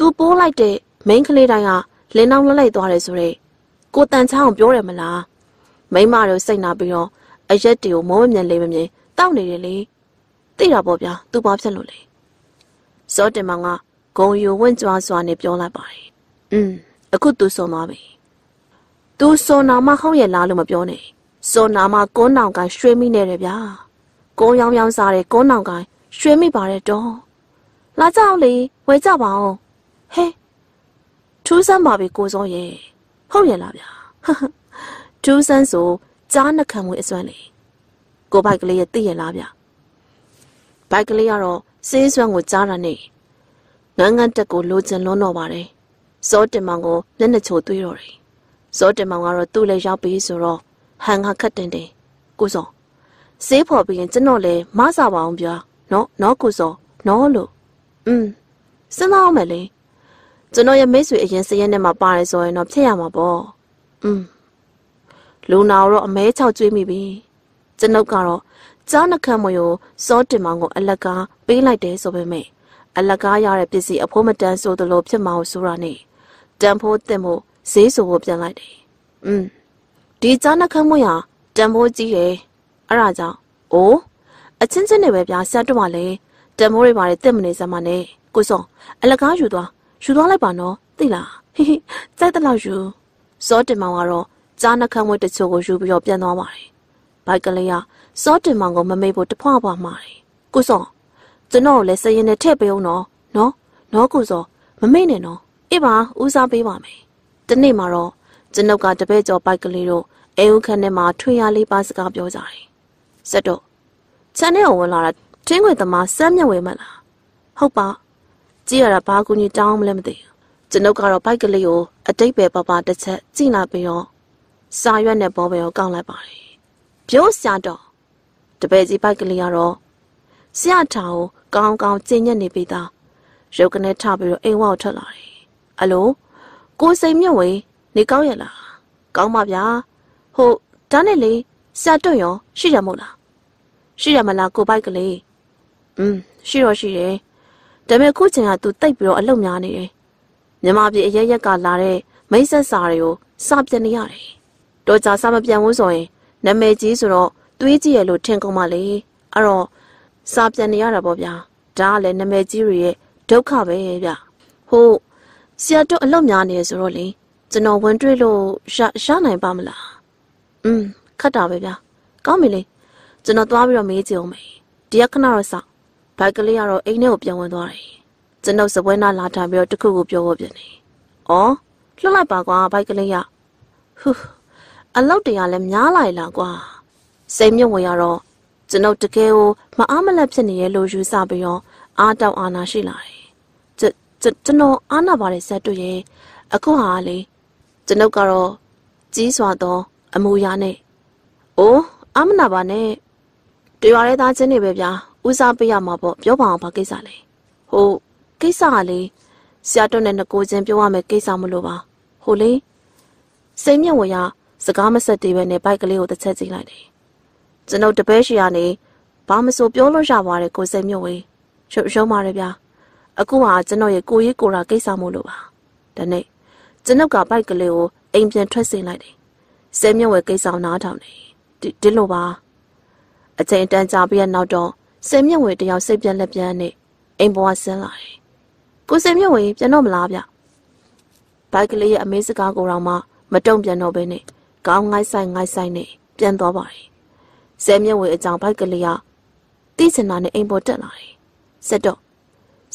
သူပိုးလိုက်တဲ့မိန်းကလေးတိုင်းကလင်းနှောင်းလှလိုက်သွားတယ်ဆိုတော့ကိုတန်ချောင်းကိုပြောတယ်မလားမိမတို့စိတ်နာပြီးတော့အရက်တွေကိုမောမမြင်လေးမမြင်တောက်နေတယ်လေသိတာပေါ့ဗျာသူဘာဖြစ်လို့လဲစောတင်မောင်ကဂုံယူဝင့်ကြွားစွာနဲ့ပြောလိုက်ပါတယ်။อืมအခုသူစုံသွားပြီ။ तू စုံနာမဟုတ်ရဲ့လားလို့မပြောနဲ့။စုံနာမကုန်းနောင်ကိုင်းရွှေမိနေတယ်ဗျာ။ကုန်းရောင်ရောင်စားတဲ့ကုန်းနောင်ကိုင်းရွှေမိပါတယ်တော့။လာကြအောင်လေဝဲကြပါအောင်။ ဟဲထူးဆန်းပါပြီကိုစောရဲ့။ဟုတ်ရဲ့လားဗျာ။ထူးဆန်းဆိုကြားနှခံမွေးအစွမ်းလေ။ကိုဘိုက်ကလေးရဲ့သိရဲ့လားဗျာ။ဘိုက်ကလေးကတော့စေးစွမ်းကိုကြားတာနဲ့ငန်းငန်းတက်ကိုလိုချင်လွန်းတော့ပါတယ်။စောတင်မောင်ကိုမျက်နှာချိုသွေးတော့တယ်။စောတင်မောင်ကတော့သူ့လည်းရောက်ပြီဆိုတော့ဟန်ကခတ်တင်တယ်။ကိုစောစေးဖော်ပြီးရင်ကျွန်တော်လည်းမဆပါအောင်ပြနော်နော်ကိုစောနော်လို့อืมစဉ်းစားအောင်မယ်လေ ကျွန်တော်ရဲ့မိတ်ဆွေအရင်စရက်နဲ့မှပါတယ်ဆိုရင်တော့ဖြစ်ရမှာပေါ့อืมလူနာတော့အမဲချောက်ကျွေးမိပြီကျွန်ုပ်ကတော့ကြားနှခမ်းမွေကိုစောတင်မောင်ကိုအလကားပေးလိုက်တယ်ဆိုပေမဲ့အလကားရတဲ့ပစ္စည်းအဖိုးမတန်ဆိုသလိုဖြစ်မအောင်ဆိုတာနဲ့ တန်ဖိုးတင်ဖို့ဈေးဆိုဖို့ပြန်လိုက်တယ်။อืมဒီကြားနှခမ်းမွေးဟာတန်ဖိုးကြီးတယ်။အဲ့ဒါကြောင့်အိုးအချင်းချင်းနဲ့ပဲဗျာဆက်တော့မှလေတန်ဖိုးတွေပါတယ်တက်မနေစမ်းမနဲ့ကိုစောအလကားယူသွား ယူသွားလိုက်ပါနော်သိလားဟိဟိစိုက်တဲ့လောက်ယူစောတင်မောင်ကတော့ကြားနှခမ်းမွေးတချို့ကိုယူပြီးတော့ပြန်သွားပါတယ်။ဘိုက်ကလေးကစောတင်မောင်ကိုမမေ့ဖို့တဖွာဖွာမှာတယ်။ကိုစောကျွန်တော်လည်းစရင်နဲ့ထည့်ပေးအောင်နော်နော်နော်ကိုစောမမေ့နဲ့နော်အေးပါဦးစားပေးပါမယ်။ဒီနေ့မှာတော့ကျွန်ုပ်ကတပည့်ကျော်ဘိုက်ကလေးတို့အဲဦးခန်းထဲမှာထွေရလေးပါစကားပြောကြတယ်။ဆက်တော့ချန်နဲ့ဝင်လာတာထင်းခွေသမားစမ်းမြဝဲမလား။ဟုတ်ပါ ကြည့်ရတာဘာကူညီတောင်းမလဲမသိဘူး။ကျွန်ုပ်ကတော့ဘိုက်ကလေးကိုအတိတ်ပဲပပတစ်ချက်ကြည့်လာပြီးတော့စာရွက်နဲ့ဘောပဲကိုကောက်လိုက်ပါတယ်။ပြောစရာတော့တပည့်ကြီးဘိုက်ကလေးကတော့ဆရာထောင်ကိုကောင်းကောင်းကျင့်ညက်နေပြီးသားရုပ်ကနေထပြီးတော့အိမ်ဝေါထွက်လာတယ်။အလိုကိုစိန်မြင့်ဝေနေကောင်းရလား။ကောင်းပါဗျာ။ဟုတ်ဒါနဲ့လေဆရာတွန့်ရောရှိရမို့လား။ရှိရမလားကိုဘိုက်ကလေး။อืมရှိတော့ရှိတယ်။ ဒါပေမဲ့ခုချိန်က तू တိတ်ပြီးတော့အလုပ်များနေတယ်။မြမပြည်အရက်ရက်ကလာတဲ့မိတ်ဆက်စာတွေကိုစပြနေရတယ်။တော့ကြာစမပြန်ဘူးဆိုရင်နာမည်ကြီးဆိုတော့သွေးကြည့်ရလို့ထင်ကုန်ပါလေ။အဲ့တော့စာပြန်နေရတာပေါ့ဗျာဒါကလည်းနာမည်ကြီးတွေရဲ့ဒုက္ခပဲဗျဟုတ်ဆရာတို့အလုပ်များနေရဆိုတော့လေကျွန်တော်ဝင်တွေ့လို့ရရနိုင်ပါမလားอืมခတ်တာပဲဗျာကောင်းပြီလေကျွန်တော်သွားပြီးတော့မေးကြည့်အောင်မေးဒီကခဏတော့စောင့် ဘိုက်ကလေးကတော့အိမ်ထဲကိုပြန်ဝင်သွားတယ်ကျွန်တော်စပွဲနာလာထိုင်ပြီးတော့တခုခုပြောဖို့ပြန်နေဩလှုပ်လိုက်ပါကွာဘိုက်ကလေးရဟူအလောက်တရားလည်းများလာလားကွာစိတ်မြုပ်ဝင်ရတော့ကျွန်ုပ်တကယ်ကိုမအားမလတ်ဖြစ်နေရဲ့လို့ယူဆပြီးတော့အားတောက်အာနာရှိလာတယ်။ကျကျွန်တော်အားနာပါတယ်ဆက်တွေ့ရဲ့အခုဟာလေကျွန်ုပ်ကတော့ကြီးစွာသော အမူအရာနဲ့အိုးအမနာပါနဲ့တရွာရဲသားချင်းတွေပဲဗျာ ဦးစားပေးရမှာပေါ့ပြောပါအောင်ဘာကိစ္စလဲဟိုကိစ္စကလေဆရာတော်နဲ့ငကိုချင်းပြောရမယ်ကိစ္စမလို့ပါဟိုလေစိတ်မြင့်ဝရစကားမဆက်သေးပဲနဲ့ဘိုက်ကလေးကိုတစ်ချက်ကြည့်လိုက်တယ်ကျွန်ုပ်တပည့်ရှိရနေဘာမဆိုပြောလို့ရပါတယ်ကိုစိတ်မြတ်ဝေးရှုပ်ရှုံးပါတယ်ဗျာအခုဟာကျွန်တော်ရဲ့ကိုရေးကိုရာကိစ္စမို့လို့ပါဒါနဲ့ကျွန်ုပ်ကဘိုက်ကလေးကိုအိမ်ပြန်ထွက်ဆင်းလိုက်တယ်စိတ်မြတ်ဝေးကိစ္စနားထောင်နေဒီလိုပါအချိန်တန်ကြာပြီးတဲ့နောက်တော့ စိတ်မြတ်ဝေးတယောက်စိတ်ပြက်လက်ပြန်နဲ့အိမ်ပေါ်ဆင်းလာတယ်ကိုစိတ်မြတ်ဝေးပြန်တော့မလားဗျဘိုက်ကလေးရဲ့အမေးစကားကိုတော့မှမတုံ့ပြန်တော့ဘဲနဲ့ကောင်းငိုက်ဆိုင်ငိုက်ဆိုင်နဲ့ပြန်သွားပါတယ်ဆဲမြက်ဝေအကြောင်းဘိုက်ကလေးကတိစင်နာနဲ့အိမ်ပေါ်တက်လာတယ်။ဆက်တော့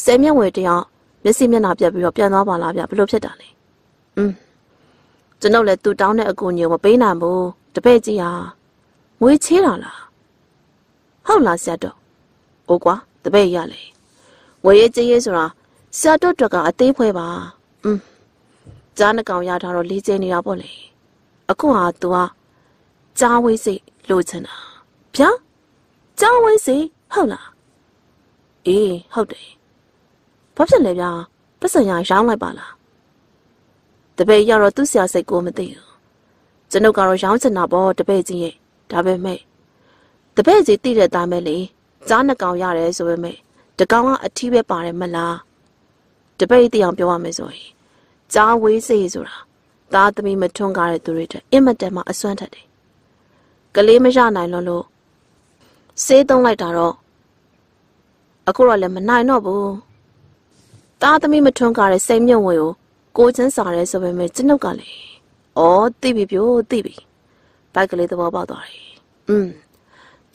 ဆဲမြက်ဝေတယောက်မျက်စိမျက်နှာပြတ်ပြီးတော့ပြန်သွားပါလားဗျဘလို့ဖြစ်တာလဲ။อืมကျွန်ုပ်လည်းသူတောင်းတဲ့အကူအညီကိုမပေးနိုင်ဘူးတပည့်ကြီးဟာငွေချေးတာလား။ဟုတ်လားဆက်တော့။ အိုးကွာတပည့်ရလေ။ဝေရေးကြေးရေးဆိုတာဆက်တော့တော့ကအသေးဖွဲပါ။อืมကြားနှကောင်ရထားတော့လေးကျင်းနေတာပေါ့လေ။အခုဟာ तू ကကြားဝေးစိတ်လိုချင်တာဗျာကြောင်းဝင်းစီဟုတ်လားအေးဟုတ်တယ်ဘာဖြစ်လဲဗျာပတ်စံရရောင်းလိုက်ပါလားတပည့်ရတော့သူ့ဆရာစိတ်ကိုမသိဘူးကျွန်ုပ်ကတော့ရောင်းချင်တာပေါ့တပည့်ကြီးရဲ့ဒါပဲမဲ့တပည့်ကြီးသိတဲ့သားမဲလေ ကြားနှကောင်ရတယ်ဆိုပေမဲ့တကောင်ကအထီးပဲပါတယ်မလားတပည့်တရားပြောရမယ်ဆိုရင်ကြားဝေးစေးဆိုတာသားသမီးမထွန်းကားတဲ့သူတွေတဲ့အင်မတန်မှအစွမ်းထက်တယ်ကလေးမရနိုင်လို့လို့ဆေးသုံးလိုက်တာတော့အခုတော့လည်းမနိုင်တော့ဘူးတားသမီးမထွန်းကားတဲ့စိတ်မြုံဝေကိုကိုချင်းစားရဲဆိုပေမဲ့ကျွန်ုပ်ကလည်းဩသိပြီပြို့သိပြီဘိုက်ကလေးသဘောပေါက်သွားတယ်อืม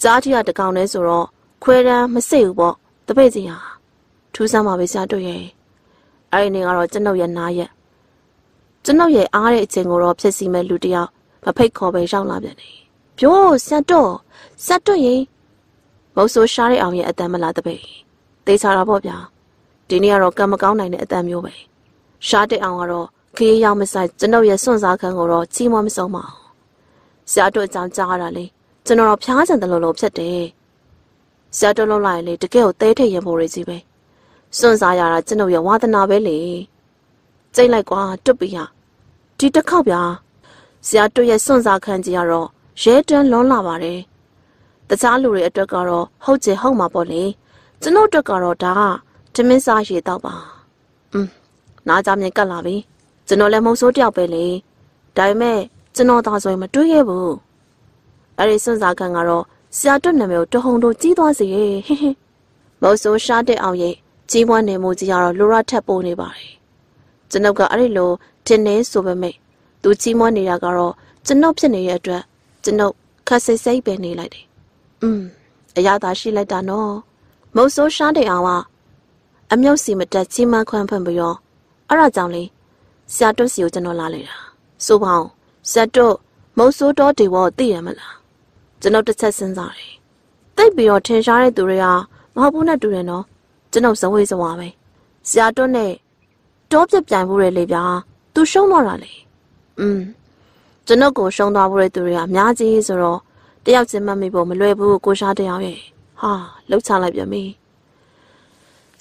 ကြားကြီးကတကောင်လဲဆိုတော့ ခွဲရန်မစိတ်ဘူးပေါ့တပိတ်စီဟာထူးဆန်းပါပဲဆရာတို့ရဲ့အဲ့ဒီနေ့ကတော့ကျွန်ုပ်ရဲ့နားရက်ကျွန်ုပ်ရဲ့အားတဲ့အချိန်ကိုတော့ဖြစ်စီမဲ့လူတယောက်မဖိတ်ခေါ်ပဲရောက်လာပြန်တယ်ပြောဆက်တော့ဆက်တော့ရင်မုတ်ဆိုးရှားတဲ့အောင်ရဲ့အတန်မလားတပိတ်သေချာတာပေါ့ဗျာဒီနေ့ကတော့ကံမကောင်းနိုင်တဲ့အတန်မျိုးပဲရှားတဲ့အောင်ကတော့ခရီးရောက်မဆိုင်ကျွန်တော်ရဲ့စွန့်စားခန်းကိုတော့ချီးမွမ်းမဆုံးပါဘူးဆရာတို့အကြောင်းကြားရတာလေကျွန်တော်တော့ဖျားချင်တယ်လို့လို့ဖြစ်တယ် ဆရာတို့လုံးလိုက်လေတကယ်ကိုတဲထိတ်ရင်ဖို့ရကြီးပဲစွန့်စားရတာကျွန်တော်ရဲ့ဝါသနာပဲလေကျိတ်လိုက်ကွာတွတ်ပြီးရဒီတစ်ခေါက်ဗျာဆရာတို့ရဲ့စွန့်စားခန်းကြီးကတော့ရဲတန်းလွန်လာပါတယ်။တခြားလူတွေအတွက်ကတော့ဟုတ်ချင်ဟုတ်မှာပေါ့လေ။ကျွန်ုပ်အတွက်ကတော့ဒါကထမင်းစားရေတော့ပါ။อืมနားကြမြင်ကတ်လာပြီကျွန်တော်လည်းမုံဆိုးတယောက်ပဲလေဒါပေမဲ့ကျွန်တော်သာဆိုရင်မတွေးခဲ့ဘူးအဲ့ဒီစွန့်စားခံကတော့ ဆရာတွတ်နာမည်ကိုတဟုန်တို့ကြီးသွားစေဟဲ့ဟင်းမုံဆိုးရှားတဲ့အောင်ရဲ့ကြီးပွားနေမှုကြီးကတော့လိုရထက်ပိုနေပါတယ်ကျွန်ုပ်ကအဲ့ဒီလိုထင်နေဆိုပေမဲ့သူကြီးမွားနေတာကတော့ကျွန်ုပ်ဖြစ်နေတဲ့အတွက်ကျွန်ုပ်ခက်စိတ်စိတ်ပဲနေလိုက်တယ်อืมအရသာရှိလိုက်တာနော်မုံဆိုးရှားတဲ့အောင်ကအမြုပ်စီမတက်ကြီးမခွန်းဖွင့်ပြီးတော့အဲ့ဒါကြောင့်လေဆရာတွတ်စီကိုကျွန်တော်လာလိုက်တာဆိုပါအောင်ဆရာတွတ်မုံဆိုးတော်တေဘောသိရမလား ကျွန်တော်တစ်ချက်စဉ်းစားတယ်တိတ်ပြီးတော့ထင်ရှားတဲ့သူတွေကမဟုတ်ဘူးနဲ့တူတယ်နော်ကျွန်တော်ဇဝေးစဝါပဲဆရာတွတ်နဲ့တောပြပြိုင်ဖို့ရလေဗျာသူရှုံးတော့တာလေอืมကျွန်တော်ကိုရှုံးသွားဖို့ရသူတွေကအများကြီးဆိုတော့တယောက်ချင်းမှတ်မိဖို့မလွယ်ဘူးကိုရှားတယောက်ရဲ့ဟာလှုပ်ချလိုက်ပြန်ပြီ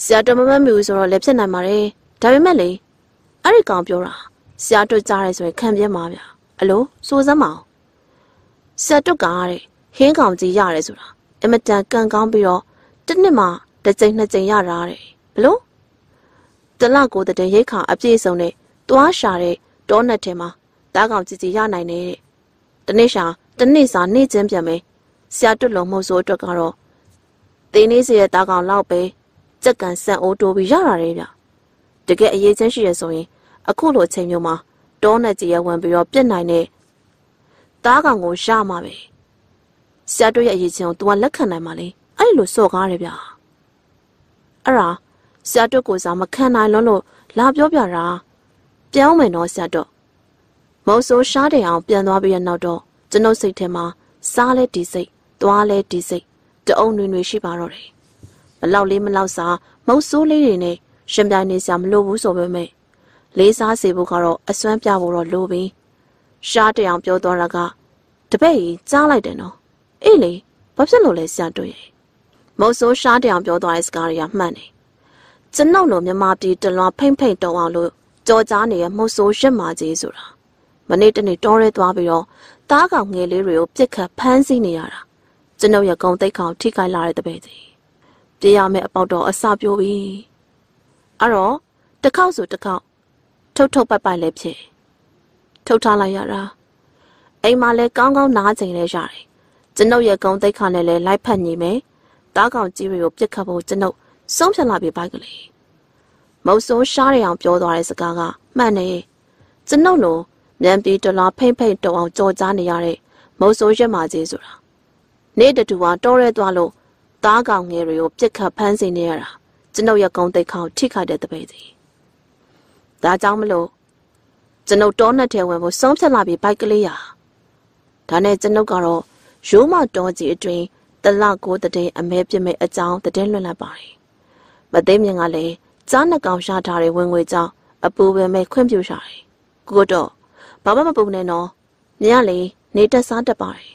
ဆရာတော်မမတ်မိဘူးဆိုတော့လည်းဖြစ်နိုင်ပါတယ်ဒါပေမဲ့လေအဲ့ဒီကောင်ပြောတာဆရာတို့ကြားရဲဆိုရင်ခံပြဲမှာဗျအလိုစိုးစမ်းမအောင်ဆရာတို့ကတဲ့ ဟင်းကောင်ကြီးရတယ်ဆိုတာအမတန်ကံကောင်းပြီးတော့တစ်နှစ်မှတစ်ကြိမ်နှစ်ကြိမ်ရတာတဲ့ဘလို့တလကိုတဲ့ရိတ်ခါအပြည့်စုံနဲ့သွားရှာတဲ့တောနက်ထဲမှာတားကောင်ကြီးကြီးရနိုင်နေတဲ့တနေ့ရှာတနေ့စာနေ့ချင်းပြန်မယ်ဆရာတွတ်လုံးမဟုတ်ဆိုအတွက်ကတော့တင်းနေစီရဲ့တားကောင်လောက်ပဲကြက်ကန်ဆန်အိုးတိုးပြီးရတာလေဗျတကယ်အရေးချင်းရှိရဆိုရင်အခုလိုအချိန်မျိုးမှာတောနဲ့ကြီးရဝင်ပြီးတော့ပြစ်နိုင်တဲ့တားကောင်ကိုရမှာပဲ ဆရာတို့ရဲ့အရေးချင်းကို तू ကလက်ခံနိုင်မှာလေအဲ့လိုစော့ကားတယ်ဗျအဲ့ဒါဆရာတို့ကိုစားမခံနိုင်လို့လို့လာပြောပြတာပြောင်းမယ်နော်ဆရာတို့မုံဆိုးရှားတယ်အောင်ပြန်သွားပြီးရနောက်တော့ကျွန်ုပ်စိတ်ထဲမှာစားလဲဒီစိတ်သွားလဲဒီစိတ်တအုံတွေတွေရှိပါတော့တယ်မလောက်လေးမလောက်စားမုံဆိုးလေးတွေနဲ့ရှင်ပြိုင်နေစရာမလိုဘူးဆိုပေမဲ့လေးစားစေဖို့ကတော့အစွမ်းပြဖို့တော့လိုပြီရှားတယ်အောင်ပြောသွားတာကတပည့်ကြီးကြားလိုက်တယ်နော် အေးလေဘာဖြစ်လို့လဲဆရာတို့ရဲ့မုံဆိုးရှားတယ်အောင်ပြောသွားတဲ့စကားတွေကမှန်တယ်ကျွန်ုပ်လိုမြမပြည်တလွားဖိမ့်ဖိမ့်တုံအောင်လို့ကြော်ကြားနေတဲ့မှုဆိုးရက်မာကြီးဆိုတာမနေ့တနေ့တောရဲသွားပြီးတော့တားကောင်ငယ်လေးတွေကိုပြစ်ခတ်ဖမ်းဆီးနေရတာကျွန်ုပ်ရဲ့ဂုံတိတ်ခေါင်ထိခိုက်လာတဲ့တပည့်ကြီးပြေးရမယ့်အပေါက်တော့အစပြိုးပြီအဲ့တော့တစ်ခေါက်ဆိုတစ်ခေါက်ထုတ်ထုတ်ပိုက်ပိုက်လည်းဖြစ်ထုတ်ထားလိုက်ရတာအိမ်မှာလည်းကောင်းကောင်းနားချိန်လဲရတယ် ကျွန်ုပ်ရဲ့ဂုံတိတ်ခါနဲ့လည်းလိုက်ဖက်ညီမယ်တားကောင်ကြီးတွေကိုပြစ်ခတ်ဖို့ကျွန်ုပ်ဆုံးဖြတ်လာပြီပိုက်ကလေးမုတ်ဆိုးရှားရအောင်ပြောသွားတဲ့စကားကမှန်တယ်ကျွန်ုပ်လိုမြန်ပြီးတလားဖိမ့်ဖိမ့်တုံအောင်ကြော်ကြားနေရတဲ့မုတ်ဆိုးရက်မာကြီးဆိုတာနေ့တတူကတောရဲသွားလို့သားကောင်ငယ်တွေကိုပြစ်ခတ်ဖမ်းဆီးနေရတာကျွန်ုပ်ရဲ့ကုန်းသိခေါထိခိုက်တဲ့တပည့်စီဒါကြောင့်မလို့ကျွန်ုပ်တောနဲ့ထဲဝင်ဖို့ဆုံးဖြတ်လာပြီးဘိုက်ကလေးရာဒါနဲ့ကျွန်ုပ်ကတော့ ရိုးမတော်ကြီးအတွင်းတလကိုတည်အမဲပြစ်မဲ့အကြောင်းတည်လွတ်လပ်ပါတယ်မသိမြင်ကလည်းကြားနှကောင်ရှာထားတဲ့ဝင်ငွေကြောင့်အပူပင်မဲ့ခွင့်ပြုရှာတယ်ကိုတော့ဘာမှမပူနဲ့နော်မြင်ရလေနေတက်စားတက်ပါတယ်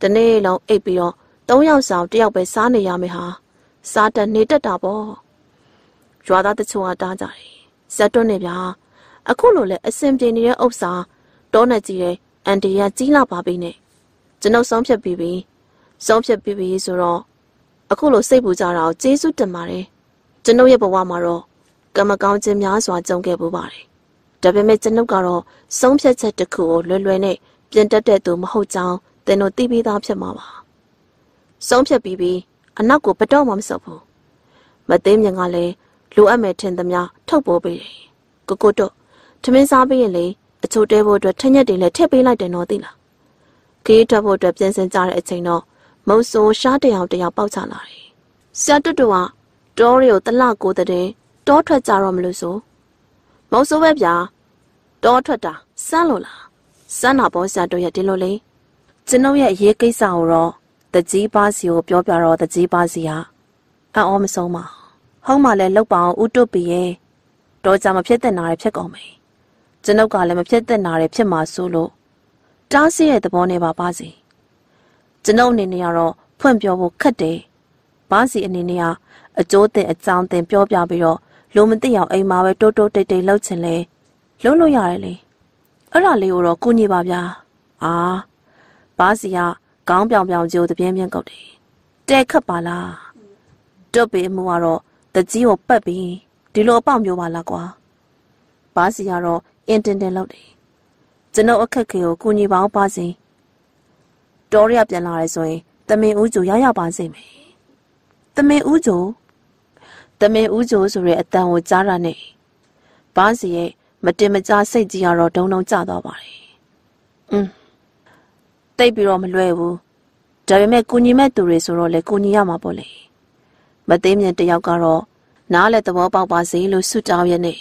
တနေ့လုံးအိပ်ပြီးတော့သုံးယောက်ဆောင်တယောက်ပဲစားနေရမယ်ဟာစားတက်နေတက်တာပေါ့ရွာသားတချို့ကတားကြတယ်ဇက်တွန်းနေဗျာအခုလိုလဲအစင်ပြေနေတဲ့ဥစ္စာတောနဲ့ကြီးတယ်အန်တီကကြီးလာပါပြီနဲ့ ကျွန်ုပ်ဆုံးဖြတ်ပြီးပြီဆုံးဖြတ်ပြီးပြီဆိုတော့အခုလိုစိတ်ပူကြတာကိုကျေးဇူးတင်ပါတယ်ကျွန်ုပ်ရဲ့ဘဝမှာတော့ကံမကောင်းခြင်းများစွာကြုံခဲ့ပူပါတယ်ဒါပေမဲ့ကျွန်ုပ်ကတော့ဆုံးဖြတ်ချက်တစ်ခုကိုလွယ်လွယ်နဲ့ပြင်တက်တဲ့သူမဟုတ်ကြောင်းသင်တို့သိပြီးသားဖြစ်မှာပါဆုံးဖြတ်ပြီးပြီးအနောက်ကိုဘတော့မှမစုပ်ဘူးမသိမြင်ကလည်းလိုအပ်မယ်ထင်သမျှထုတ်ပိုးပေးတယ်ကိုကိုတို့ထမင်းစားပြီးရင်လေအချို့တဲဖို့အတွက်ထက်ညက်တွေလည်းထည့်ပေးလိုက်တယ်နော်သိလား ခီးထွက်ဖို့အတွက်ပြင်ဆင်ကြတဲ့အချိန်တော့မုံဆိုးရှားတယောက်တယောက်ပေါက်ချလာတယ်ဆရာတွတ်တို့ကတောရီကိုတလကိုတဲ့တောထွက်ကြတော့မလို့ဆိုမုံဆိုးပဲဗျာတောထွက်တာစမ်းလို့လားစမ်းတာပေါ်ဆရာတို့ရဲ့ဒီလိုလေကျွန်ုပ်ရဲ့အရေးကိစ္စကိုတော့တကြီးပါစီကိုပြောပြတော့တကြီးပါစီကအံ့ဩမဆုံးပါဟုတ်မှလည်းလောက်ပါအောင်ဥတုပီရဲ့တော့ကြမဖြစ်တဲ့နာရဖြစ်ကုန်မယ်ကျွန်ုပ်ကလည်းမဖြစ်တဲ့နာရဖြစ်မှာဆိုလို့ တားဆီးရဲ့သဘောနဲ့ပါပါစီကျွန်ုပ်အနေနဲ့ကတော့ဖွင့်ပြောဖို့ခက်တယ်ဘာစီအနေနဲ့ကအကျိုးတင်အကြောင်းတင်ပြောပြပြီးတော့လူမသိအောင်အိမ်မှာပဲတိုးတိုးတိတ်တိတ်လှုပ်ချင်လဲလှုပ်လို့ရတယ်လေအဲ့ဒါလေးကိုတော့ကိုညီပါဗျာအာဘာစီကခေါင်းပြောင်ပြောင်ကြိုးတပြင်းပြင်းကုတ်တယ်တဲ့ခတ်ပါလားတွတ်ပေမှုကတော့တကြီးကိုပတ်ပြီးဒီလိုအပေါက်မျိုးပါလားကွာဘာစီကတော့အင်တင်တင်လုပ်တယ် ကျွန်ုပ်အခက်ခဲကိုကူညီပါအောင်ပါစေတော်ရပြန်လာရဲဆိုရင်တမင်ဦးကျိုရရပါစေမယ်တမင်ဦးကျိုတမင်ဦးကျိုဆိုရဲအတန်ကိုကြားရနဲ့ဘာစီရဲ့မတင်မကြားစိတ်ကြီးရတော့ဒုံဒုံကျသွားပါတယ်อืมတိတ်ပြီးတော့မလွယ်ဘူးဒါပေမဲ့ကုညီမဲ့သူတွေဆိုတော့လေကုညီရမှာပေါ့လေမသိမြင်တယောက်ကတော့နားလည်းသဘောပေါက်ပါစေလို့ဆုတောင်းရနေ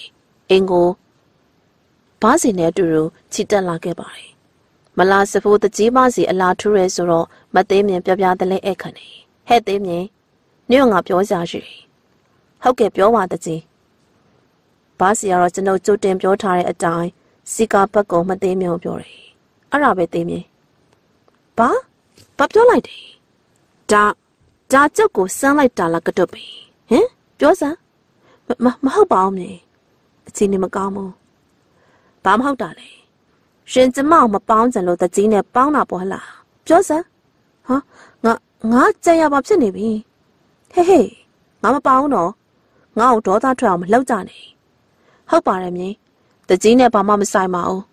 အင်ကို ဘားစီနဲ့အတူတူချီတက်လာခဲ့ပါတယ်မလာစဖို့တကြီးပါစီအလားထူးရဲဆိုတော့မသိမြင်ပြပြတလဲအဲ့ခနေဟဲ့သိမြင်ညငါပြောစားရှိဟုတ်ကဲ့ပြောပါတကြီးဘားစီကတော့ကျွန်တော်ကြိုတင်ပြောထားတဲ့အတိုင်းစီကာဘက်ကုံမသိမြင်ပြောတယ်အဲ့ဒါပဲသိမြင်ဘာဘာပြောလိုက်တယ်ဒါဒါကြောက်ကိုစမ်းလိုက်တာလားကတုတ်ပြီဟင်ပြောစမ်းမမဟုတ်ပါဘူးမြေအချင်းနေမကောင်းဘူး ဘာမဟုတ်တာလဲရှင်ကျမအောင်မပေါင်းကြလို့တကြီးနဲ့ပေါင်းတာပေါ့လားပြောစမ်းဟာငါငါကြံရပါဖြစ်နေပြီဟေးဟေးငါမပေါင်းတော့ငါ့ကိုဒေါသထွက်အောင်မလှုပ်ကြနဲ့ဟုတ်ပါတယ်မြေတကြီးနဲ့ဘာမှမဆိုင်ပါဘူး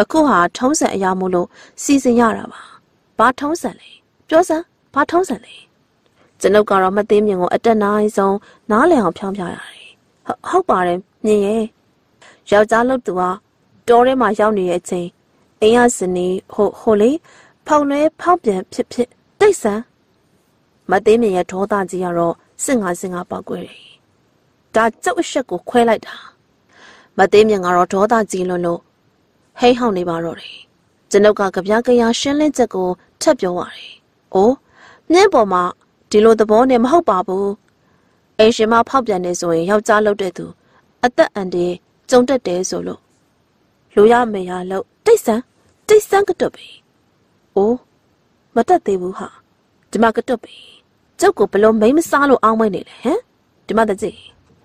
အခုဟာထုံးစံအရာမို့လို့စီစဉ်ရတာပါဘာထုံးစံလဲပြောစမ်းဘာထုံးစံလဲကျွန်ုပ်ကတော့မသိမြင်ကိုအတက်နိုင်ဆုံးနားလည်အောင်ဖြောင်းပြရတယ်ဟုတ်ပါတယ်မြင်ရဲ့ ယောက်ျားလို့သူကတောထဲမှာရောက်နေတဲ့အချိန်အိမ်ရစနေဟိုဟိုလေဖောင်လွဲဖောက်ပြန်ဖြစ်ဖြစ်တိတ်ဆန်းမသိမြင်ရဲ့ဒေါသကြီးကတော့စင်ငါစင်ငါပောက်ကွယ်တယ်ဒါကျုပ်အဆက်ကိုခွဲလိုက်တာမသိမြင်ကတော့ဒေါသကြီးလွန်းလို့ဟိဟောင်းနေပါတော့တယ်ကျွန်ုပ်ကကြပြားကြရာရှင်းလင်းချက်ကိုထပ်ပြောရတယ်။အိုးမြင်းပေါ်မှာဒီလိုသဘောနဲ့မဟုတ်ပါဘူး။အိမ်ရှင်မဖောက်ပြန်နေဆိုရင်ယောက်ျားလုပ်တဲ့သူအသက်အန္တရာယ် ကြုံတက်တယ်ဆိုလို့လူရမေရလို့တိတ်ဆန်းတိတ်ဆန်းကတော့ပြီ။အိုးမတက်သေးဘူးဟာ။ဒီမှာကတော့ပြီ။ကျုပ်ကိုဘလို့မိမစားလို့အောင်းမနေလဲဟမ်။ဒီမှာတကြီး